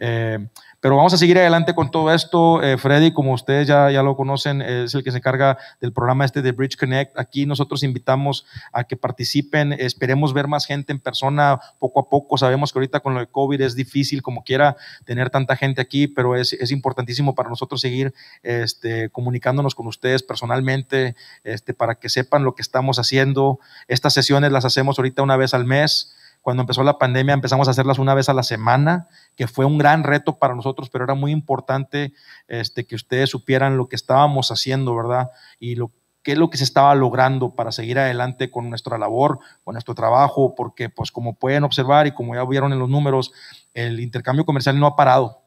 Eh, pero vamos a seguir adelante con todo esto. Eh, Freddy, como ustedes ya, ya lo conocen, es el que se encarga del programa este de Bridge Connect. Aquí nosotros invitamos a que participen. Esperemos ver más gente en persona poco a poco. Sabemos que ahorita con lo de COVID es difícil como quiera tener tanta gente aquí, pero es, es importantísimo para nosotros seguir este, comunicándonos con ustedes personalmente este, para que sepan lo que estamos haciendo. Estas sesiones las hacemos ahorita una vez al mes. Cuando empezó la pandemia empezamos a hacerlas una vez a la semana, que fue un gran reto para nosotros, pero era muy importante este, que ustedes supieran lo que estábamos haciendo, ¿verdad? Y lo, qué es lo que se estaba logrando para seguir adelante con nuestra labor, con nuestro trabajo, porque pues como pueden observar y como ya vieron en los números, el intercambio comercial no ha parado,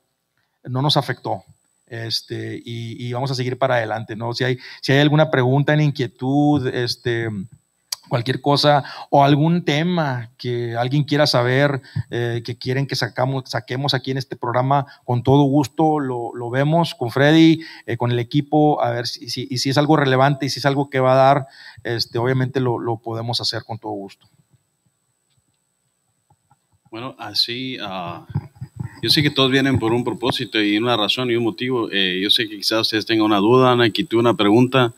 no nos afectó. Este, y, y vamos a seguir para adelante, ¿no? Si hay, si hay alguna pregunta, en inquietud, este, cualquier cosa o algún tema que alguien quiera saber, eh, que quieren que sacamos, saquemos aquí en este programa, con todo gusto lo, lo vemos con Freddy, eh, con el equipo, a ver si, si, y si es algo relevante y si es algo que va a dar, este, obviamente lo, lo podemos hacer con todo gusto. Bueno, así, uh, yo sé que todos vienen por un propósito y una razón y un motivo. Eh, yo sé que quizás ustedes tengan una duda, una inquietud, una pregunta.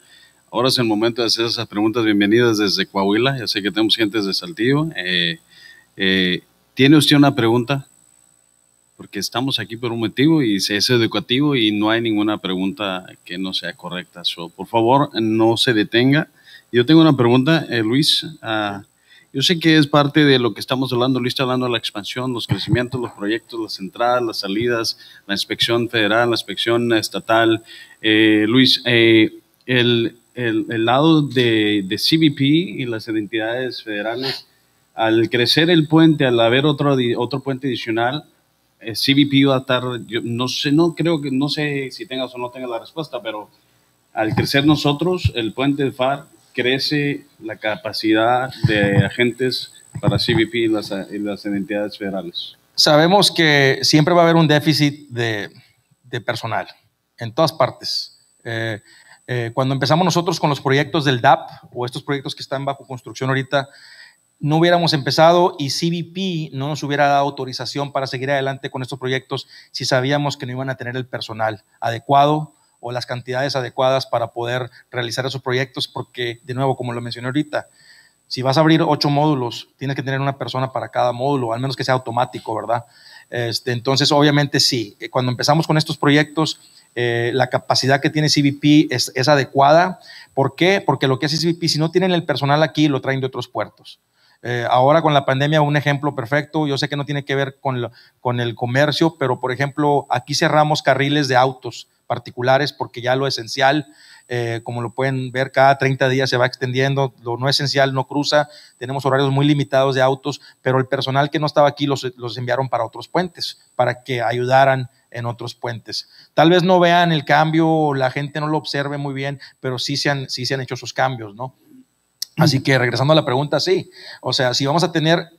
Ahora es el momento de hacer esas preguntas bienvenidas desde Coahuila. Ya sé que tenemos gente desde Saltillo. Eh, eh, ¿Tiene usted una pregunta? Porque estamos aquí por un motivo y es educativo y no hay ninguna pregunta que no sea correcta. So, por favor, no se detenga. Yo tengo una pregunta, eh, Luis. Uh, yo sé que es parte de lo que estamos hablando. Luis está hablando de la expansión, los crecimientos, los proyectos, las entradas, las salidas, la inspección federal, la inspección estatal. Eh, Luis, eh, el, el, el, lado de, de, CBP y las entidades federales, al crecer el puente, al haber otro, otro puente adicional, eh, CBP va a estar, yo no sé, no creo que, no sé si tengas o no tengas la respuesta, pero al crecer nosotros, el puente de FAR crece la capacidad de agentes para CBP y las, y las entidades federales. Sabemos que siempre va a haber un déficit de, de personal en todas partes. Eh, eh, cuando empezamos nosotros con los proyectos del DAP o estos proyectos que están bajo construcción ahorita, no hubiéramos empezado y CBP no nos hubiera dado autorización para seguir adelante con estos proyectos si sabíamos que no iban a tener el personal adecuado o las cantidades adecuadas para poder realizar esos proyectos, porque, de nuevo, como lo mencioné ahorita, si vas a abrir ocho módulos, tienes que tener una persona para cada módulo, al menos que sea automático, ¿verdad? Este, entonces, obviamente sí, cuando empezamos con estos proyectos, eh, la capacidad que tiene CBP es, adecuada. ¿Por qué? Porque lo que hace CBP, si no tienen el personal aquí, lo traen de otros puertos. Eh, ahora con la pandemia, un ejemplo perfecto, yo sé que no tiene que ver con, con el comercio, pero por ejemplo, aquí cerramos carriles de autos particulares porque ya lo esencial, eh, como lo pueden ver, cada 30 días se va extendiendo, lo no esencial no cruza, tenemos horarios muy limitados de autos, pero el personal que no estaba aquí los, los enviaron para otros puentes, para que ayudaran en otros puentes. Tal vez no vean el cambio, la gente no lo observe muy bien, pero sí se han, sí se han hecho esos cambios, ¿no? Así que regresando a la pregunta, sí. O sea, si vamos a tener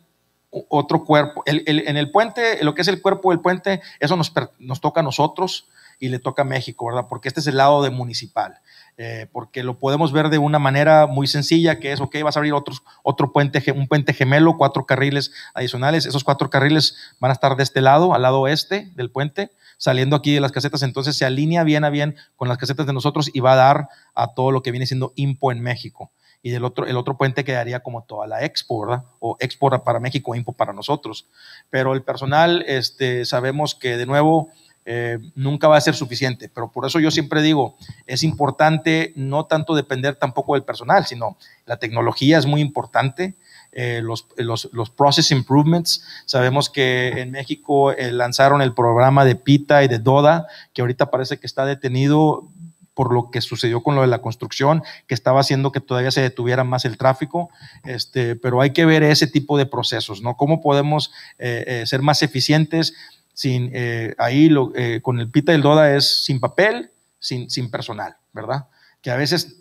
otro cuerpo, el, el, en el puente, lo que es el cuerpo del puente, eso nos, nos toca a nosotros y le toca a México, ¿verdad? Porque este es el lado de municipal. Eh, porque lo podemos ver de una manera muy sencilla, que es, ok, vas a abrir otros, otro puente, un puente gemelo, cuatro carriles adicionales, esos cuatro carriles van a estar de este lado, al lado oeste del puente, saliendo aquí de las casetas, entonces se alinea bien a bien con las casetas de nosotros y va a dar a todo lo que viene siendo Impo en México. Y del otro, el otro puente quedaría como toda la Expo, ¿verdad? O Expo para México, Impo para nosotros. Pero el personal, este, sabemos que de nuevo, eh, nunca va a ser suficiente. Pero por eso yo siempre digo, es importante no tanto depender tampoco del personal, sino la tecnología es muy importante. Eh, los, los, los, process improvements. Sabemos que en México eh, lanzaron el programa de PITA y de DODA, que ahorita parece que está detenido por lo que sucedió con lo de la construcción, que estaba haciendo que todavía se detuviera más el tráfico, este, pero hay que ver ese tipo de procesos, ¿no? ¿Cómo podemos ser más eficientes? Sin, eh, ahí lo, con el PITA y el DODA es sin papel, sin, sin personal, ¿verdad? Que a veces,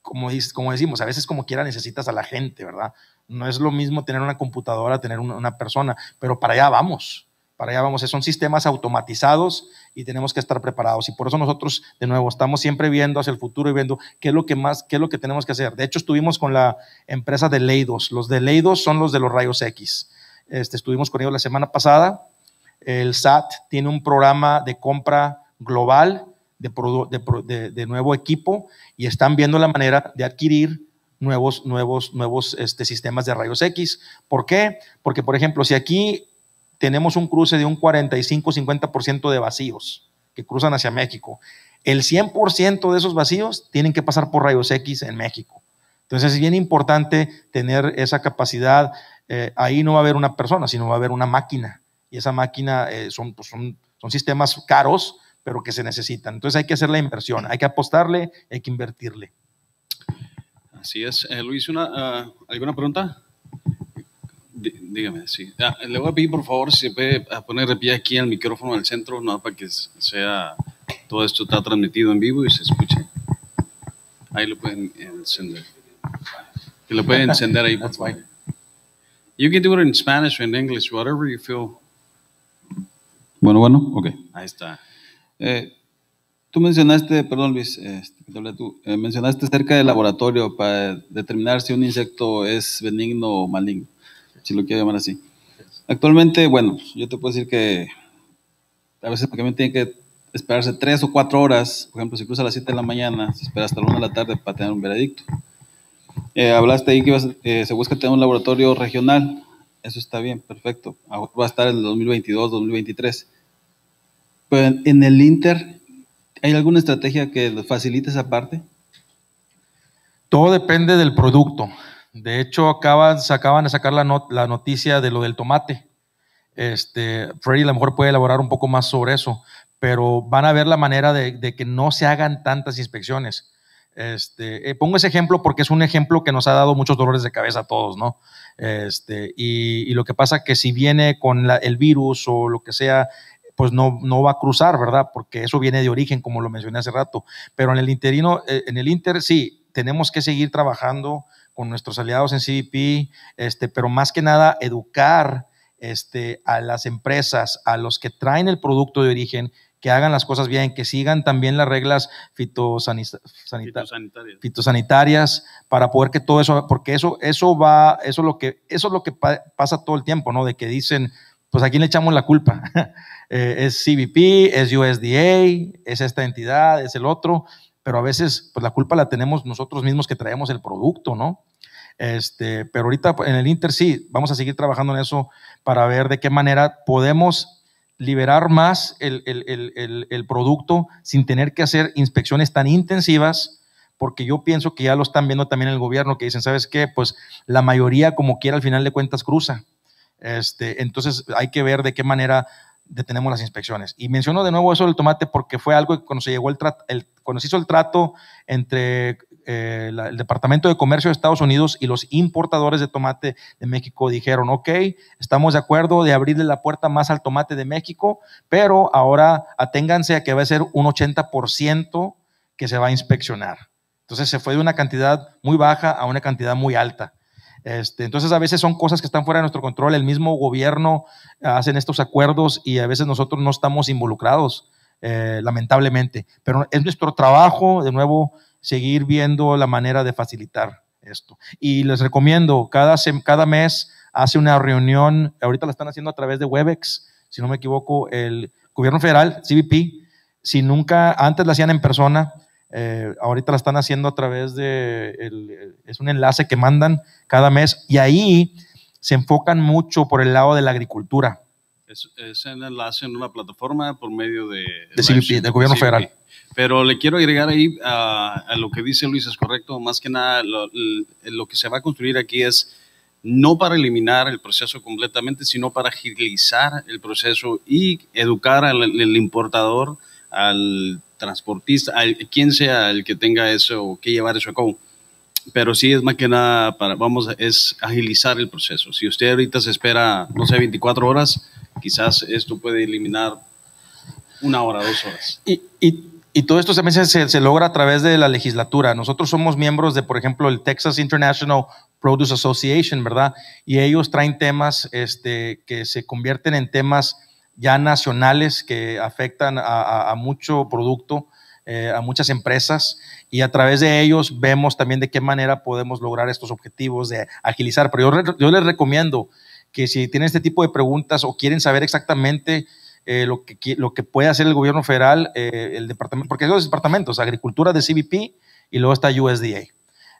como, como decimos, a veces como quiera necesitas a la gente, ¿verdad? No es lo mismo tener una computadora, tener una, una persona, pero para allá vamos, para allá vamos, son sistemas automatizados y tenemos que estar preparados. Y por eso nosotros, de nuevo, estamos siempre viendo hacia el futuro y viendo qué es lo que más, qué es lo que tenemos que hacer. De hecho, estuvimos con la empresa de Leidos. Los de Leidos son los de los rayos X. Este, estuvimos con ellos la semana pasada. El SAT tiene un programa de compra global de, nuevo equipo y están viendo la manera de adquirir nuevos, nuevos, nuevos este, sistemas de rayos X. ¿Por qué? Porque, por ejemplo, si aquí tenemos un cruce de un 45-50% de vacíos que cruzan hacia México, el 100% de esos vacíos tienen que pasar por rayos X en México. Entonces es bien importante tener esa capacidad. eh, ahí no va a haber una persona, sino va a haber una máquina. Y esa máquina eh, son, pues, son, son sistemas caros, pero que se necesitan. Entonces hay que hacer la inversión, hay que apostarle, hay que invertirle. Así es. Eh, Luis, una, ah, ¿alguna pregunta? Dí- dígame, sí. Ah, le voy a pedir, por favor, si se puede ah, poner de pie aquí el micrófono al centro, no para que sea. Todo esto está transmitido en vivo y se escuche. Ahí lo pueden encender. Que lo pueden encender ahí, por favor. You can do it in Spanish or in English, whatever you feel. Bueno, bueno, ok. Ahí está. Eh, tú mencionaste, perdón Luis, este, tú, eh, mencionaste acerca del laboratorio para determinar si un insecto es benigno o maligno, si lo quiero llamar así. Actualmente, bueno, yo te puedo decir que a veces porque me tiene que esperarse tres o cuatro horas, por ejemplo, si cruza a las 7 de la mañana, se espera hasta la 1 de la tarde para tener un veredicto. Eh, hablaste ahí que ibas- eh, se busca tener un laboratorio regional, eso está bien, perfecto. Va a estar en el 2022, 2023. Pero en, el Inter, ¿hay alguna estrategia que facilite esa parte? Todo depende del producto. De hecho, acaban, acaban de sacar la, not- la noticia de lo del tomate. Este, Freddy a lo mejor puede elaborar un poco más sobre eso, pero van a ver la manera de, de que no se hagan tantas inspecciones. Este, eh, pongo ese ejemplo porque es un ejemplo que nos ha dado muchos dolores de cabeza a todos, ¿no? Este, y, lo que pasa que si viene con el virus o lo que sea, pues no, no va a cruzar, ¿verdad? Porque eso viene de origen, como lo mencioné hace rato. Pero en el interino, eh, en el Inter, sí, tenemos que seguir trabajando con nuestros aliados en CBP, este, pero más que nada educar este, a las empresas, a los que traen el producto de origen, que hagan las cosas bien, que sigan también las reglas fitosanitarias Fitosanitarias. fitosanitarias para poder que todo eso, porque eso, eso va, eso es lo que, eso es lo que pa- pasa todo el tiempo, ¿no? De que dicen, pues a quién le echamos la culpa. Eh, es CBP, es USDA, es esta entidad, es el otro, pero a veces, pues la culpa la tenemos nosotros mismos que traemos el producto, ¿no? Este, pero ahorita en el Inter sí, vamos a seguir trabajando en eso para ver de qué manera podemos liberar más el, el- el- el- producto sin tener que hacer inspecciones tan intensivas, porque yo pienso que ya lo están viendo también el gobierno, que dicen, ¿sabes qué? Pues la mayoría, como quiera, al final de cuentas cruza. Este, entonces hay que ver de qué manera detenemos las inspecciones. Y menciono de nuevo eso del tomate porque fue algo que cuando se, llegó el- cuando se hizo el trato entre eh, la- el Departamento de Comercio de Estados Unidos y los importadores de tomate de México dijeron, ok, estamos de acuerdo de abrirle la puerta más al tomate de México, pero ahora aténganse a que va a ser un 80% que se va a inspeccionar. Entonces se fue de una cantidad muy baja a una cantidad muy alta. Este, entonces a veces son cosas que están fuera de nuestro control. El mismo gobierno hacen estos acuerdos y a veces nosotros no estamos involucrados, eh, lamentablemente. Pero es nuestro trabajo, de nuevo, seguir viendo la manera de facilitar esto. Y les recomiendo, cada, cada mes hace una reunión, ahorita la están haciendo a través de Webex, si no me equivoco, el gobierno federal, CBP, si nunca, antes la hacían en persona, eh, ahorita la están haciendo a través de, el- es un enlace que mandan cada mes y ahí se enfocan mucho por el lado de la agricultura. Es, es en enlace en una plataforma por medio de... De CBP, del gobierno federal. Pero le quiero agregar ahí a, a lo que dice Luis, es correcto. Más que nada, lo, lo que se va a construir aquí es no para eliminar el proceso completamente, sino para agilizar el proceso y educar al el importador, al transportista, al quien sea el que tenga eso o que llevar eso a cabo. Pero sí es más que nada para, vamos, es agilizar el proceso. Si usted ahorita se espera, no sé, 24 horas, quizás esto puede eliminar una hora, dos horas. Y, y- y todo esto también se, logra a través de la legislatura. Nosotros somos miembros de, por ejemplo, el Texas International Produce Association, ¿verdad? Y ellos traen temas este, que se convierten en temas ya nacionales que afectan a, mucho producto, eh, a muchas empresas, y a través de ellos vemos también de qué manera podemos lograr estos objetivos de agilizar. Pero yo les recomiendo que si tienen este tipo de preguntas o quieren saber exactamente eh, lo, que, lo que puede hacer el gobierno federal, eh, el departamento, porque hay dos departamentos, agricultura de CBP y luego está USDA.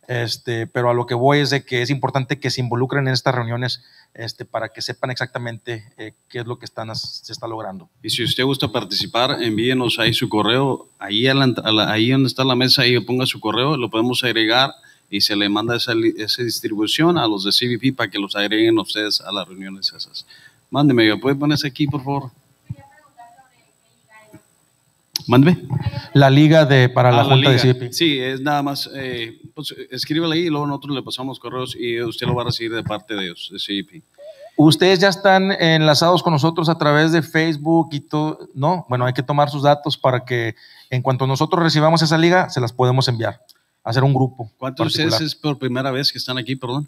Este, pero a lo que voy es de que es importante que se involucren en estas reuniones este, para que sepan exactamente eh, qué es lo que están, se está logrando. Y si usted gusta participar, envíenos ahí su correo. Ahí, a la a la- ahí donde está la mesa, ahí ponga su correo, lo podemos agregar y se le manda esa, esa distribución a los de CBP para que los agreguen ustedes a las reuniones esas. Mándeme, ¿puede ponerse aquí, por favor? Mándeme. La liga de, para la Ah, Junta liga. de CBP. Sí, es nada más, eh, pues, escríbele ahí y luego nosotros le pasamos correos y usted lo va a recibir de parte de ellos, de CBP. Ustedes ya están enlazados con nosotros a través de Facebook y todo, ¿no? Bueno, hay que tomar sus datos para que en cuanto nosotros recibamos esa liga, se las podemos enviar, hacer un grupo. ¿Cuántos de ustedes es por primera vez que están aquí, perdón?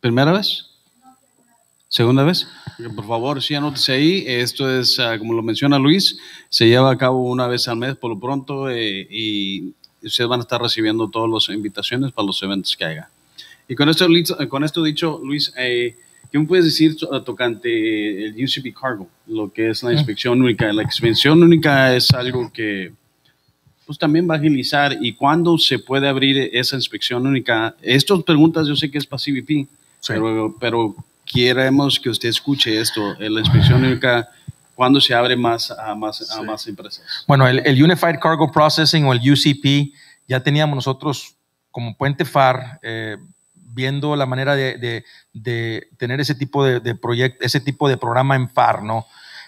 ¿Primera vez? ¿Segunda vez? Por favor, sí, anótese ahí. Esto es, ah, como lo menciona Luis, se lleva a cabo una vez al mes por lo pronto eh, y ustedes van a estar recibiendo todas las invitaciones para los eventos que haya. Y con esto, Luis- con esto dicho, Luis, eh, ¿qué me puedes decir to- tocante el UCP Cargo? Lo que es la inspección única. La inspección única es algo que pues también va a agilizar y cuándo se puede abrir esa inspección única. Estas preguntas yo sé que es para CBP, Sí. pero, pero queremos que usted escuche esto, eh, la inspección única, cuándo se abre más a más, a más empresas. Bueno, el, el Unified Cargo Processing o el UCP, ya teníamos nosotros como Puente FAR eh, viendo la manera de, de- de tener ese tipo de, de proyecto, ese tipo de programa en FAR, ¿no?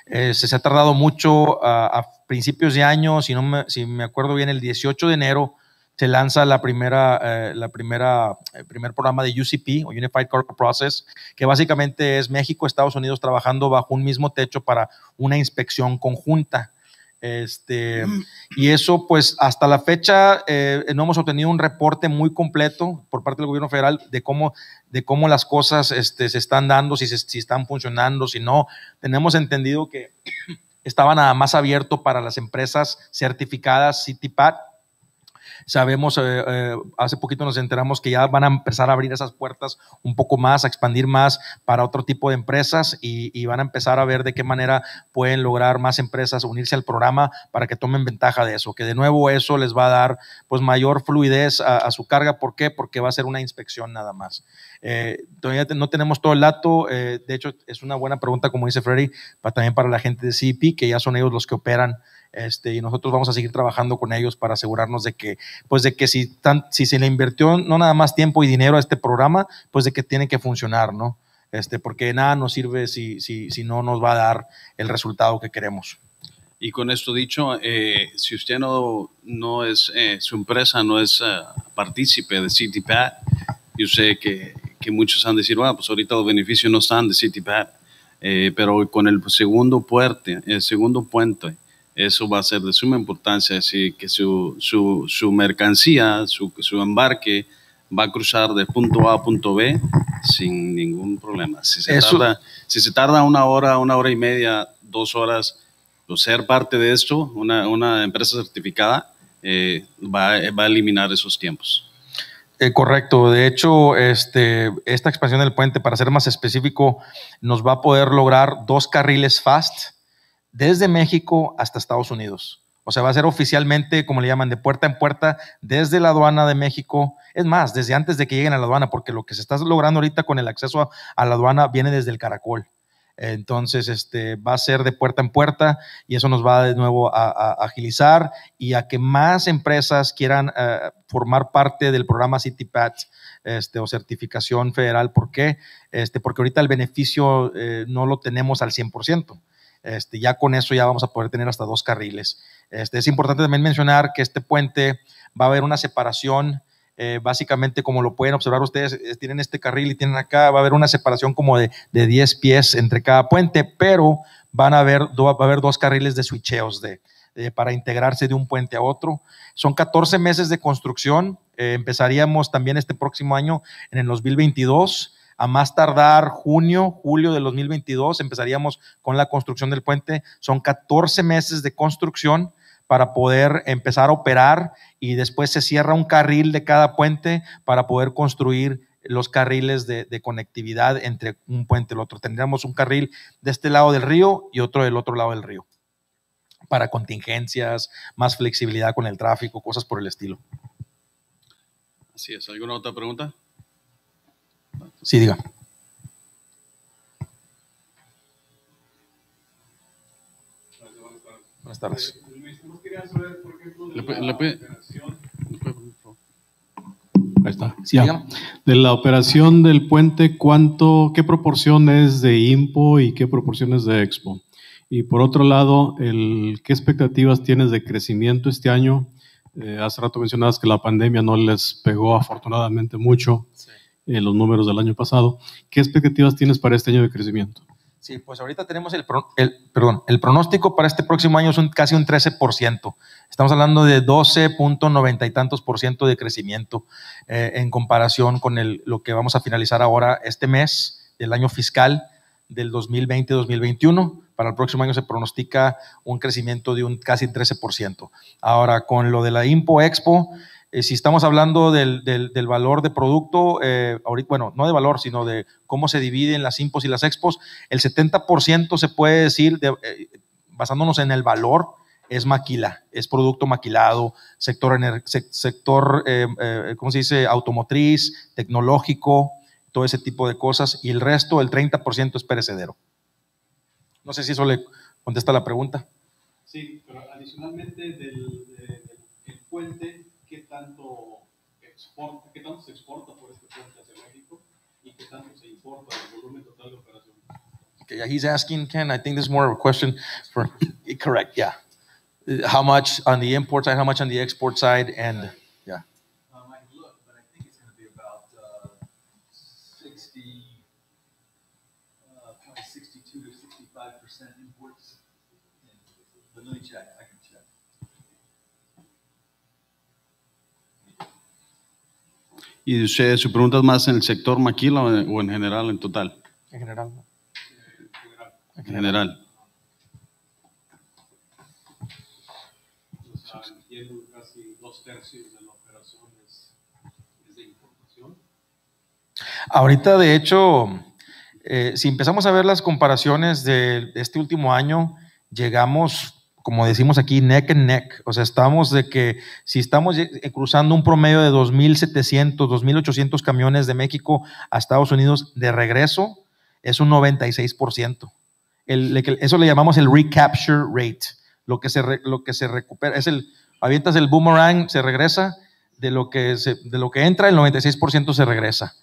Eh, se, se ha tardado mucho a, a principios de año, si, no me, si me acuerdo bien, el 18 de enero se lanza la primera, eh, la primera, el primer programa de UCP o Unified Cargo Process, que básicamente es México, Estados Unidos trabajando bajo un mismo techo para una inspección conjunta. Este, y eso, pues, hasta la fecha eh, no hemos obtenido un reporte muy completo por parte del gobierno federal de cómo, de cómo las cosas este, se están dando, si, se- si están funcionando, si no. Tenemos entendido que estaba nada más abierto para las empresas certificadas CityPat. Sabemos, eh, eh, hace poquito nos enteramos que ya van a empezar a abrir esas puertas un poco más, a expandir más para otro tipo de empresas y, y van a empezar a ver de qué manera pueden lograr más empresas unirse al programa para que tomen ventaja de eso, que de nuevo eso les va a dar pues mayor fluidez a, su carga. ¿Por qué? Porque va a ser una inspección nada más. Eh, todavía no tenemos todo el dato, eh, de hecho es una buena pregunta como dice Freddy, para, también para la gente de CP, que ya son ellos los que operan este, y nosotros vamos a seguir trabajando con ellos para asegurarnos de que, pues de que si, tan, si se le invirtió no nada más tiempo y dinero a este programa, pues de que tiene que funcionar, ¿no? Este, porque nada nos sirve si, si, si no nos va a dar el resultado que queremos. Y con esto dicho, eh, si usted no, no es, eh, su empresa no es eh, partícipe de CityPad, yo sé que, que muchos han de decir, bueno, pues ahorita los beneficios no están de CityPad, eh, pero con el segundo puente, el segundo puente, eso va a ser de suma importancia, así que su, su, su mercancía, su, su embarque va a cruzar de punto A a punto B sin ningún problema. Si se, Eso- tarda, si se tarda una hora, una hora y media, dos horas, pues ser parte de esto, una, una empresa certificada, eh, va, va a eliminar esos tiempos. Eh, correcto. De hecho, este, esta expansión del puente, para ser más específico, nos va a poder lograr dos carriles fast desde México hasta Estados Unidos. O sea, va a ser oficialmente, como le llaman, de puerta en puerta, desde la aduana de México. Es más, desde antes de que lleguen a la aduana, porque lo que se está logrando ahorita con el acceso a, la aduana viene desde el caracol. Entonces, este, va a ser de puerta en puerta y eso nos va de nuevo a agilizar y a que más empresas quieran eh, formar parte del programa CityPat este, o certificación federal. ¿Por qué? Este, porque ahorita el beneficio eh, no lo tenemos al 100%. Este, ya con eso ya vamos a poder tener hasta dos carriles. Este, es importante también mencionar que este puente va a haber una separación eh, básicamente, como lo pueden observar ustedes, tienen este carril y tienen acá, va a haber una separación como de, de 10 pies entre cada puente, pero van a haber, va a haber dos carriles de switcheos de, de- para integrarse de un puente a otro. Son 14 meses de construcción. eh, empezaríamos también este próximo año en el 2022. A más tardar junio, julio del 2022, empezaríamos con la construcción del puente. Son 14 meses de construcción para poder empezar a operar y después se cierra un carril de cada puente para poder construir los carriles de, de conectividad entre un puente y el otro. Tendríamos un carril de este lado del río y otro del otro lado del río para contingencias, más flexibilidad con el tráfico, cosas por el estilo. Así es. ¿Alguna otra pregunta? Sí, diga. Buenas tardes. Le puede-. Ahí está. Sí. De la operación del puente, ¿cuánto, qué proporción es de IMPO y qué proporción es de Expo? Y por otro lado, el, ¿qué expectativas tienes de crecimiento este año? Eh, hace rato mencionabas que la pandemia no les pegó afortunadamente mucho en los números del año pasado. ¿Qué expectativas tienes para este año de crecimiento? Sí, pues ahorita tenemos el, el- perdón, el pronóstico para este próximo año es un, casi un 13%. Estamos hablando de 12.90 y tantos por ciento de crecimiento eh, en comparación con lo que vamos a finalizar ahora este mes del año fiscal del 2020-2021. Para el próximo año se pronostica un crecimiento de un casi 13%. Ahora, con lo de la Impo Expo, eh, si estamos hablando del, del- del valor de producto, eh, bueno, no de valor, sino de cómo se dividen las impos y las expos, el 70% se puede decir, de- eh, basándonos en el valor, es maquila, es producto maquilado, sector, sector ¿cómo se dice? Automotriz, tecnológico, todo ese tipo de cosas, y el resto, el 30% es perecedero. No sé si eso le contesta la pregunta. Sí, pero adicionalmente del, puente, ¿qué tanto, exporta, ¿qué tanto se exporta por este puente hacia México y qué tanto se importa del volumen total de operación? Okay, yeah, he's asking, Ken, I think this is more of a question for, correct, yeah. Uh, How much on the import side, how much on the export side, and, ¿Y usted, su pregunta es más en el sector maquila o en, o en general, en total? En general. En general. O sea, entiendo casi dos tercios de la operación es, es de importación. Ahorita, de hecho, eh, si empezamos a ver las comparaciones de este último año, llegamos, como decimos aquí, neck and neck. O sea, estamos de que si estamos lle- cruzando un promedio de 2.700, 2.800 camiones de México a Estados Unidos de regreso, es un 96%. El- le- que- eso le llamamos el recapture rate. Lo que se, lo que se recupera, es el, avientas el boomerang, se regresa, de lo que, de lo que entra, el 96% se regresa.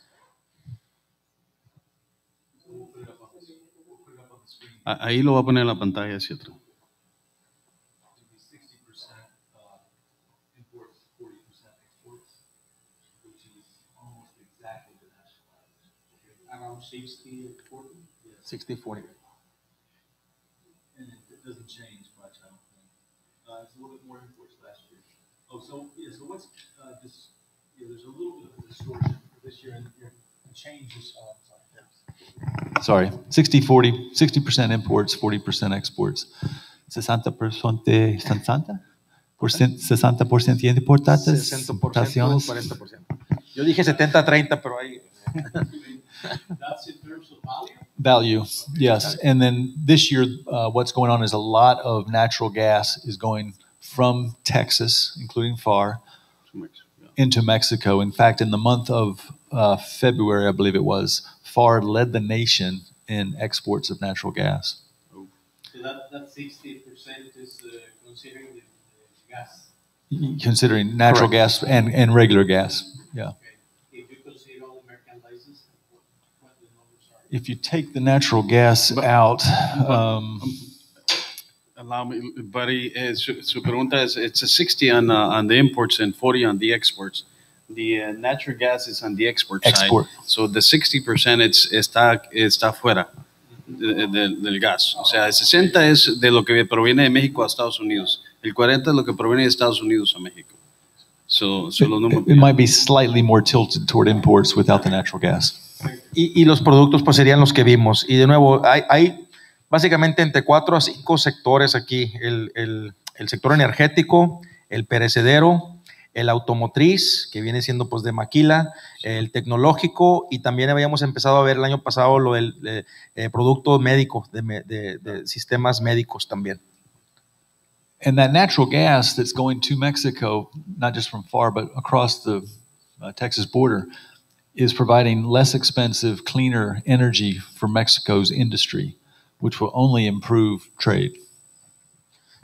A- Ahí lo va a poner en la pantalla hacia atrás. 60 40. And it, doesn't change much, I don't think. Uh, it's a little bit more imports last year. Oh, so yeah, so what's uh, this? Yeah, there's a little bit of distortion this year, and the change is. Oh, sorry. 60 40, 60% imports, 40% exports. 60% Santa? Por 60% importadas, 60%, 40%. Yo dije 70-30, pero ahí... That's in terms of value? Value, yes. And then this year, uh, what's going on is a lot of natural gas is going from Texas, including FAR, into Mexico. In fact, in the month of uh, February, I believe it was, FAR led the nation in exports of natural gas. So that, that 60% is uh, considering the, the gas. Considering natural gas and, and regular gas, yeah. Okay. If you consider all the merchandises, what, what the numbers are. If you take the natural gas out, um, Allow me, buddy, eh, su, su pregunta es, it's a 60 on, uh, on the imports and 40 on the exports. The uh, natural gas is on the export, Export. side. So the 60% it's, está, está fuera de- de- del gas. O sea, el 60 es de lo que proviene de México a Estados Unidos. El 40 es lo que proviene de Estados Unidos a México. So, so it, it might be slightly more tilted toward imports without the natural gas. Y, y los productos pues serían los que vimos. Y de nuevo, hay, hay básicamente entre cuatro a cinco sectores aquí. El, el- el sector energético, el perecedero, el automotriz, que viene siendo pues de Maquila, el tecnológico y también habíamos empezado a ver el año pasado lo del eh, producto médico, de, de- de sistemas médicos también. And that natural gas that's going to Mexico, not just from far, but across the uh, Texas border, is providing less expensive, cleaner energy for Mexico's industry, which will only improve trade.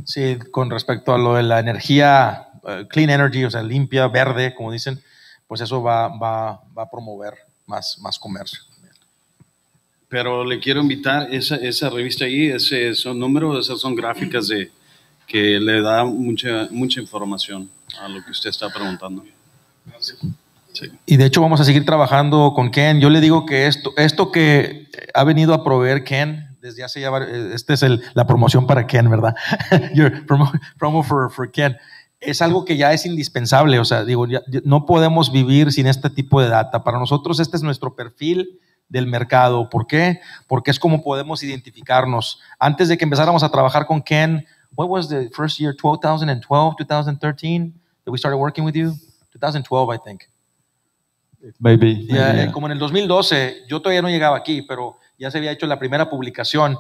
Sí, con respecto a lo de la energía, eh, clean energy, o sea, limpia, verde, como dicen, pues eso va, va, va a promover más, más comercio. Pero le quiero invitar, esa, esa revista ahí, ese son números, esas son gráficas de, que le da mucha, mucha información a lo que usted está preguntando. Y de hecho vamos a seguir trabajando con Ken. Yo le digo que esto, esto que ha venido a proveer Ken desde hace ya, eh, este es el, la promoción para Ken, ¿verdad? Your promo, promo for, for Ken. Es algo que ya es indispensable, o sea, digo, ya no podemos vivir sin este tipo de data. Para nosotros este es nuestro perfil del mercado. ¿Por qué? Porque es como podemos identificarnos. Antes de que empezáramos a trabajar con Ken, what was the first year, 2012, 2013, that we started working with you? 2012, I think. Maybe. Ya, eh. Como en el 2012, yo todavía no llegaba aquí, pero ya se había hecho la primera publicación.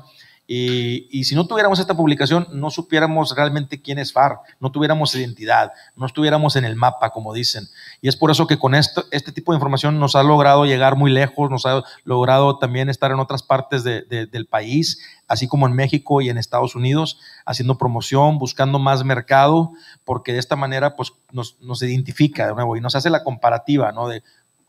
Y, y si no tuviéramos esta publicación, no supiéramos realmente quién es FAR, no tuviéramos identidad, no estuviéramos en el mapa, como dicen. Y es por eso que con esto, este tipo de información nos ha logrado llegar muy lejos, nos ha logrado también estar en otras partes de- de- del país, así como en México y en Estados Unidos, haciendo promoción, buscando más mercado, porque de esta manera pues, nos, nos identifica de nuevo y nos hace la comparativa, ¿no? De,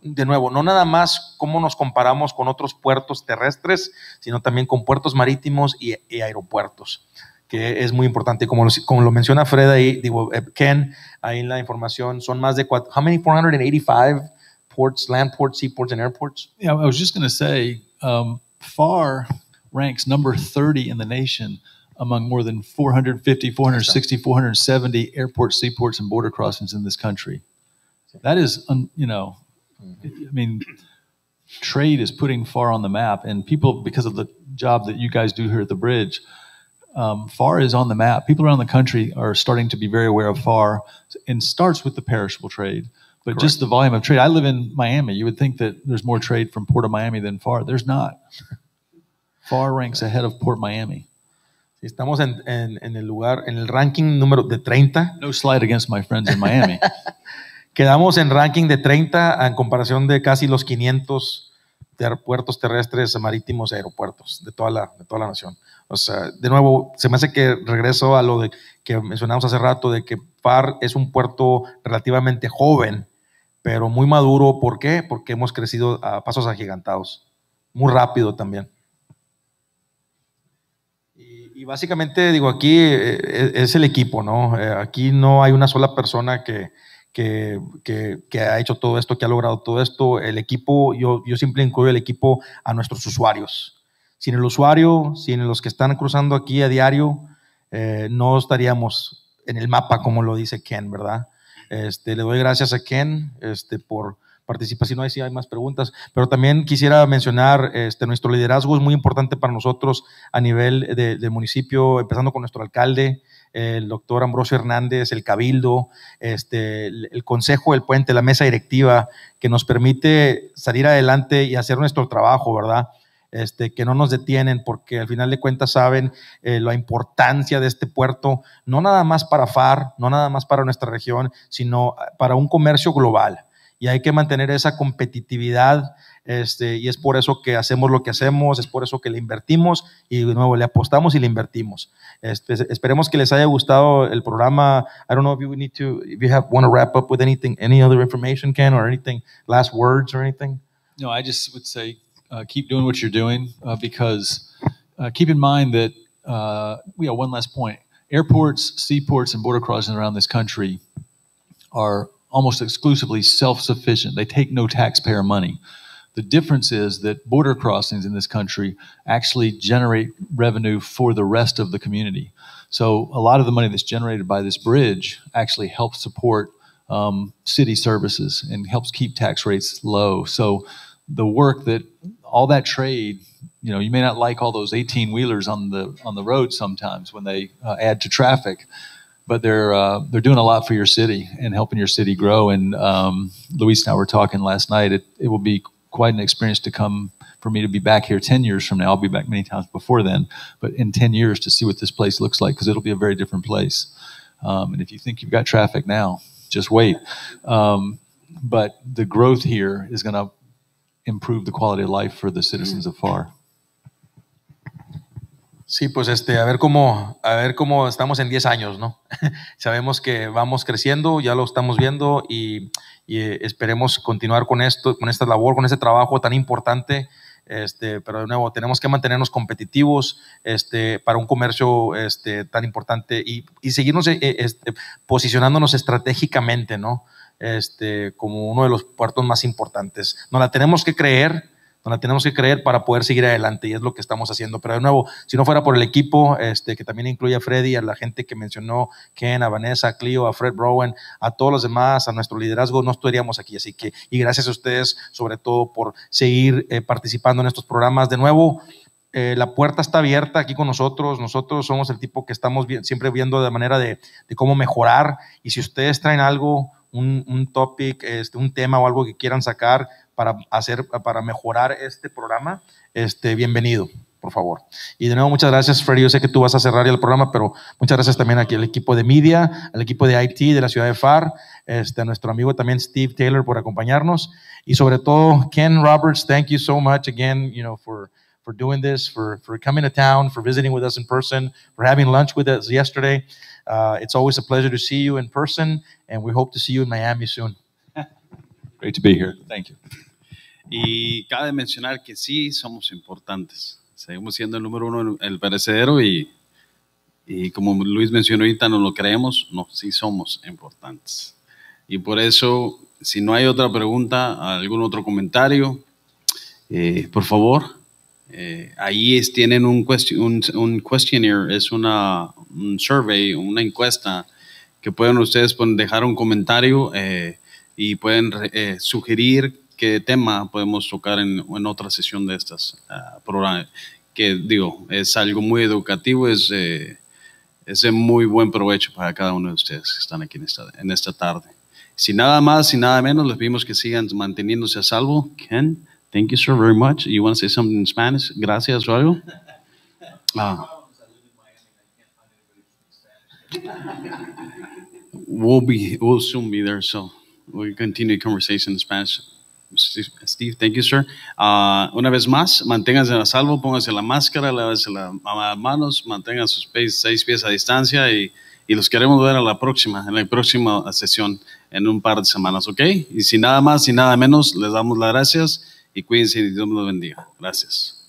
de nuevo, no nada más cómo nos comparamos con otros puertos terrestres, sino también con puertos marítimos y, y aeropuertos, que es muy importante. Como lo, como lo menciona Fred ahí, digo, eh, Ken, ahí en la información, son más de cuatro, how many 485 ports, land ports, seaports, and airports? Yeah, I was just going to say, um, FAR ranks number 30 in the nation among more than 450, 460, 470 airports, seaports, and border crossings in this country. That is, un, you know, I mean, trade is putting FAR on the map, and people, because of the job that you guys do here at the bridge, um, FAR is on the map. People around the country are starting to be very aware of FAR, and starts with the perishable trade. But just the volume of trade. I live in Miami. You would think that there's more trade from Port of Miami than FAR. There's not. FAR ranks ahead of Port Miami. Estamos en, en- en el lugar, en el ranking número de 30. No slight against my friends in Miami. Quedamos en ranking de 30 en comparación de casi los 500 ter- puertos terrestres, marítimos aeropuertos de toda, la, de toda la nación. O sea, de nuevo, se me hace que regreso a lo de, que mencionamos hace rato, de que FAR es un puerto relativamente joven, pero muy maduro. ¿Por qué? Porque hemos crecido a pasos agigantados. Muy rápido también. Y, y básicamente, digo, aquí eh, es el equipo, ¿no? Eh, aquí no hay una sola persona que, que, ha hecho todo esto, que ha logrado todo esto. El equipo, yo, yo siempre incluyo el equipo a nuestros usuarios. Sin el usuario, sin los que están cruzando aquí a diario, eh, no estaríamos en el mapa, como lo dice Ken, ¿verdad? Este, le doy gracias a Ken este, por participar. Si no hay, más preguntas, pero también quisiera mencionar este, nuestro liderazgo es muy importante para nosotros a nivel de- del municipio, empezando con nuestro alcalde, el doctor Ambrosio Hernández, el Cabildo, este, el, Consejo del Puente, la mesa directiva, que nos permite salir adelante y hacer nuestro trabajo, ¿verdad? Este, que no nos detienen porque al final de cuentas saben eh, la importancia de este puerto, no nada más para FAR, no nada más para nuestra región, sino para un comercio global. Y hay que mantener esa competitividad este, y es por eso que hacemos lo que hacemos, es por eso que le invertimos y de nuevo le apostamos y le invertimos. Este, esperemos que les haya gustado el programa. I don't know if you need to, if you have want to wrap up with anything, any other information, Ken, or anything, last words or anything. No, I just would say uh, keep doing what you're doing uh, because uh, keep in mind that uh, we have one last point. Airports, seaports, and border crossings around this country are almost exclusively self sufficient. They take no taxpayer money. The difference is that border crossings in this country actually generate revenue for the rest of the community. So a lot of the money that's generated by this bridge actually helps support um, city services and helps keep tax rates low. So the work that all that trade, you know, you may not like all those 18 wheelers on the on the road sometimes when they uh, add to traffic, but they're uh, they're doing a lot for your city and helping your city grow. And um, Luis and I were talking last night. It it will be quite an experience to come for me to be back here 10 years from now. I'll be back many times before then, but in 10 years to see what this place looks like because it'll be a very different place. Um, and if you think you've got traffic now, just wait. Um, but the growth here is going to improve the quality of life for the citizens of FAR. Sí, pues este, a ver cómo, a ver cómo estamos en 10 años, ¿no? Sabemos que vamos creciendo, ya lo estamos viendo y, y, eh, esperemos continuar con esto, con esta labor, con este trabajo tan importante. Este, pero de nuevo, tenemos que mantenernos competitivos este, para un comercio este, tan importante y, y seguirnos eh, este, posicionándonos estratégicamente, ¿no? Este, como uno de los puertos más importantes. Nos la tenemos que creer, la tenemos que creer para poder seguir adelante y es lo que estamos haciendo. Pero de nuevo, si no fuera por el equipo, este, que también incluye a Freddy, a la gente que mencionó, Ken, a Vanessa, a Clio, a Fred Browen, a todos los demás, a nuestro liderazgo, no estaríamos aquí. Así que, y gracias a ustedes, sobre todo, por seguir eh, participando en estos programas. De nuevo, eh, la puerta está abierta aquí con nosotros. Nosotros somos el tipo que estamos siempre viendo de manera de, de, cómo mejorar. Y si ustedes traen algo, un, un topic, este, un tema o algo que quieran sacar para hacer, para mejorar este programa, este, bienvenido, por favor. Y de nuevo, muchas gracias, Freddy. Yo sé que tú vas a cerrar el programa, pero muchas gracias también aquí al equipo de media, al equipo de IT de la ciudad de FAR, este, nuestro amigo también Steve Taylor por acompañarnos. Y sobre todo, Ken Roberts, thank you so much again, you know, for for doing this, for, for coming to town, for visiting with us in person, for having lunch with us yesterday. Uh, it's always a pleasure to see you in person, and we hope to see you in Miami soon. Great to be here. Thank you. Y cabe mencionar que sí somos importantes. Seguimos siendo el número uno, el perecedero, y, y como Luis mencionó ahorita, no lo creemos, no, sí somos importantes. Y por eso, si no hay otra pregunta, algún otro comentario, eh, por favor, eh, ahí es, tienen un, question, un, un, questionnaire, es una, un survey, una encuesta que pueden ustedes dejar un comentario eh, y pueden eh, sugerir qué tema podemos tocar en, en otra sesión de estas uh, programas. Que digo, es algo muy educativo, es, eh, es de muy buen provecho para cada uno de ustedes que están aquí en esta, en esta tarde. Sin nada más y nada menos, les pedimos que sigan manteniéndose a salvo. Ken, thank you, sir, very much. You want to say something in Spanish? Gracias, o algo? Ah. We'll be, we'll soon be there, so we'll continue conversation in Spanish. Steve, thank you, sir. Uh, una vez más, manténganse a salvo, pónganse la máscara, lávense las manos, mantengan sus pies, seis pies a distancia y, y, los queremos ver a la próxima, en la próxima sesión, en un par de semanas, ¿ok? Y sin nada más y nada menos, les damos las gracias y cuídense y Dios los bendiga. Gracias.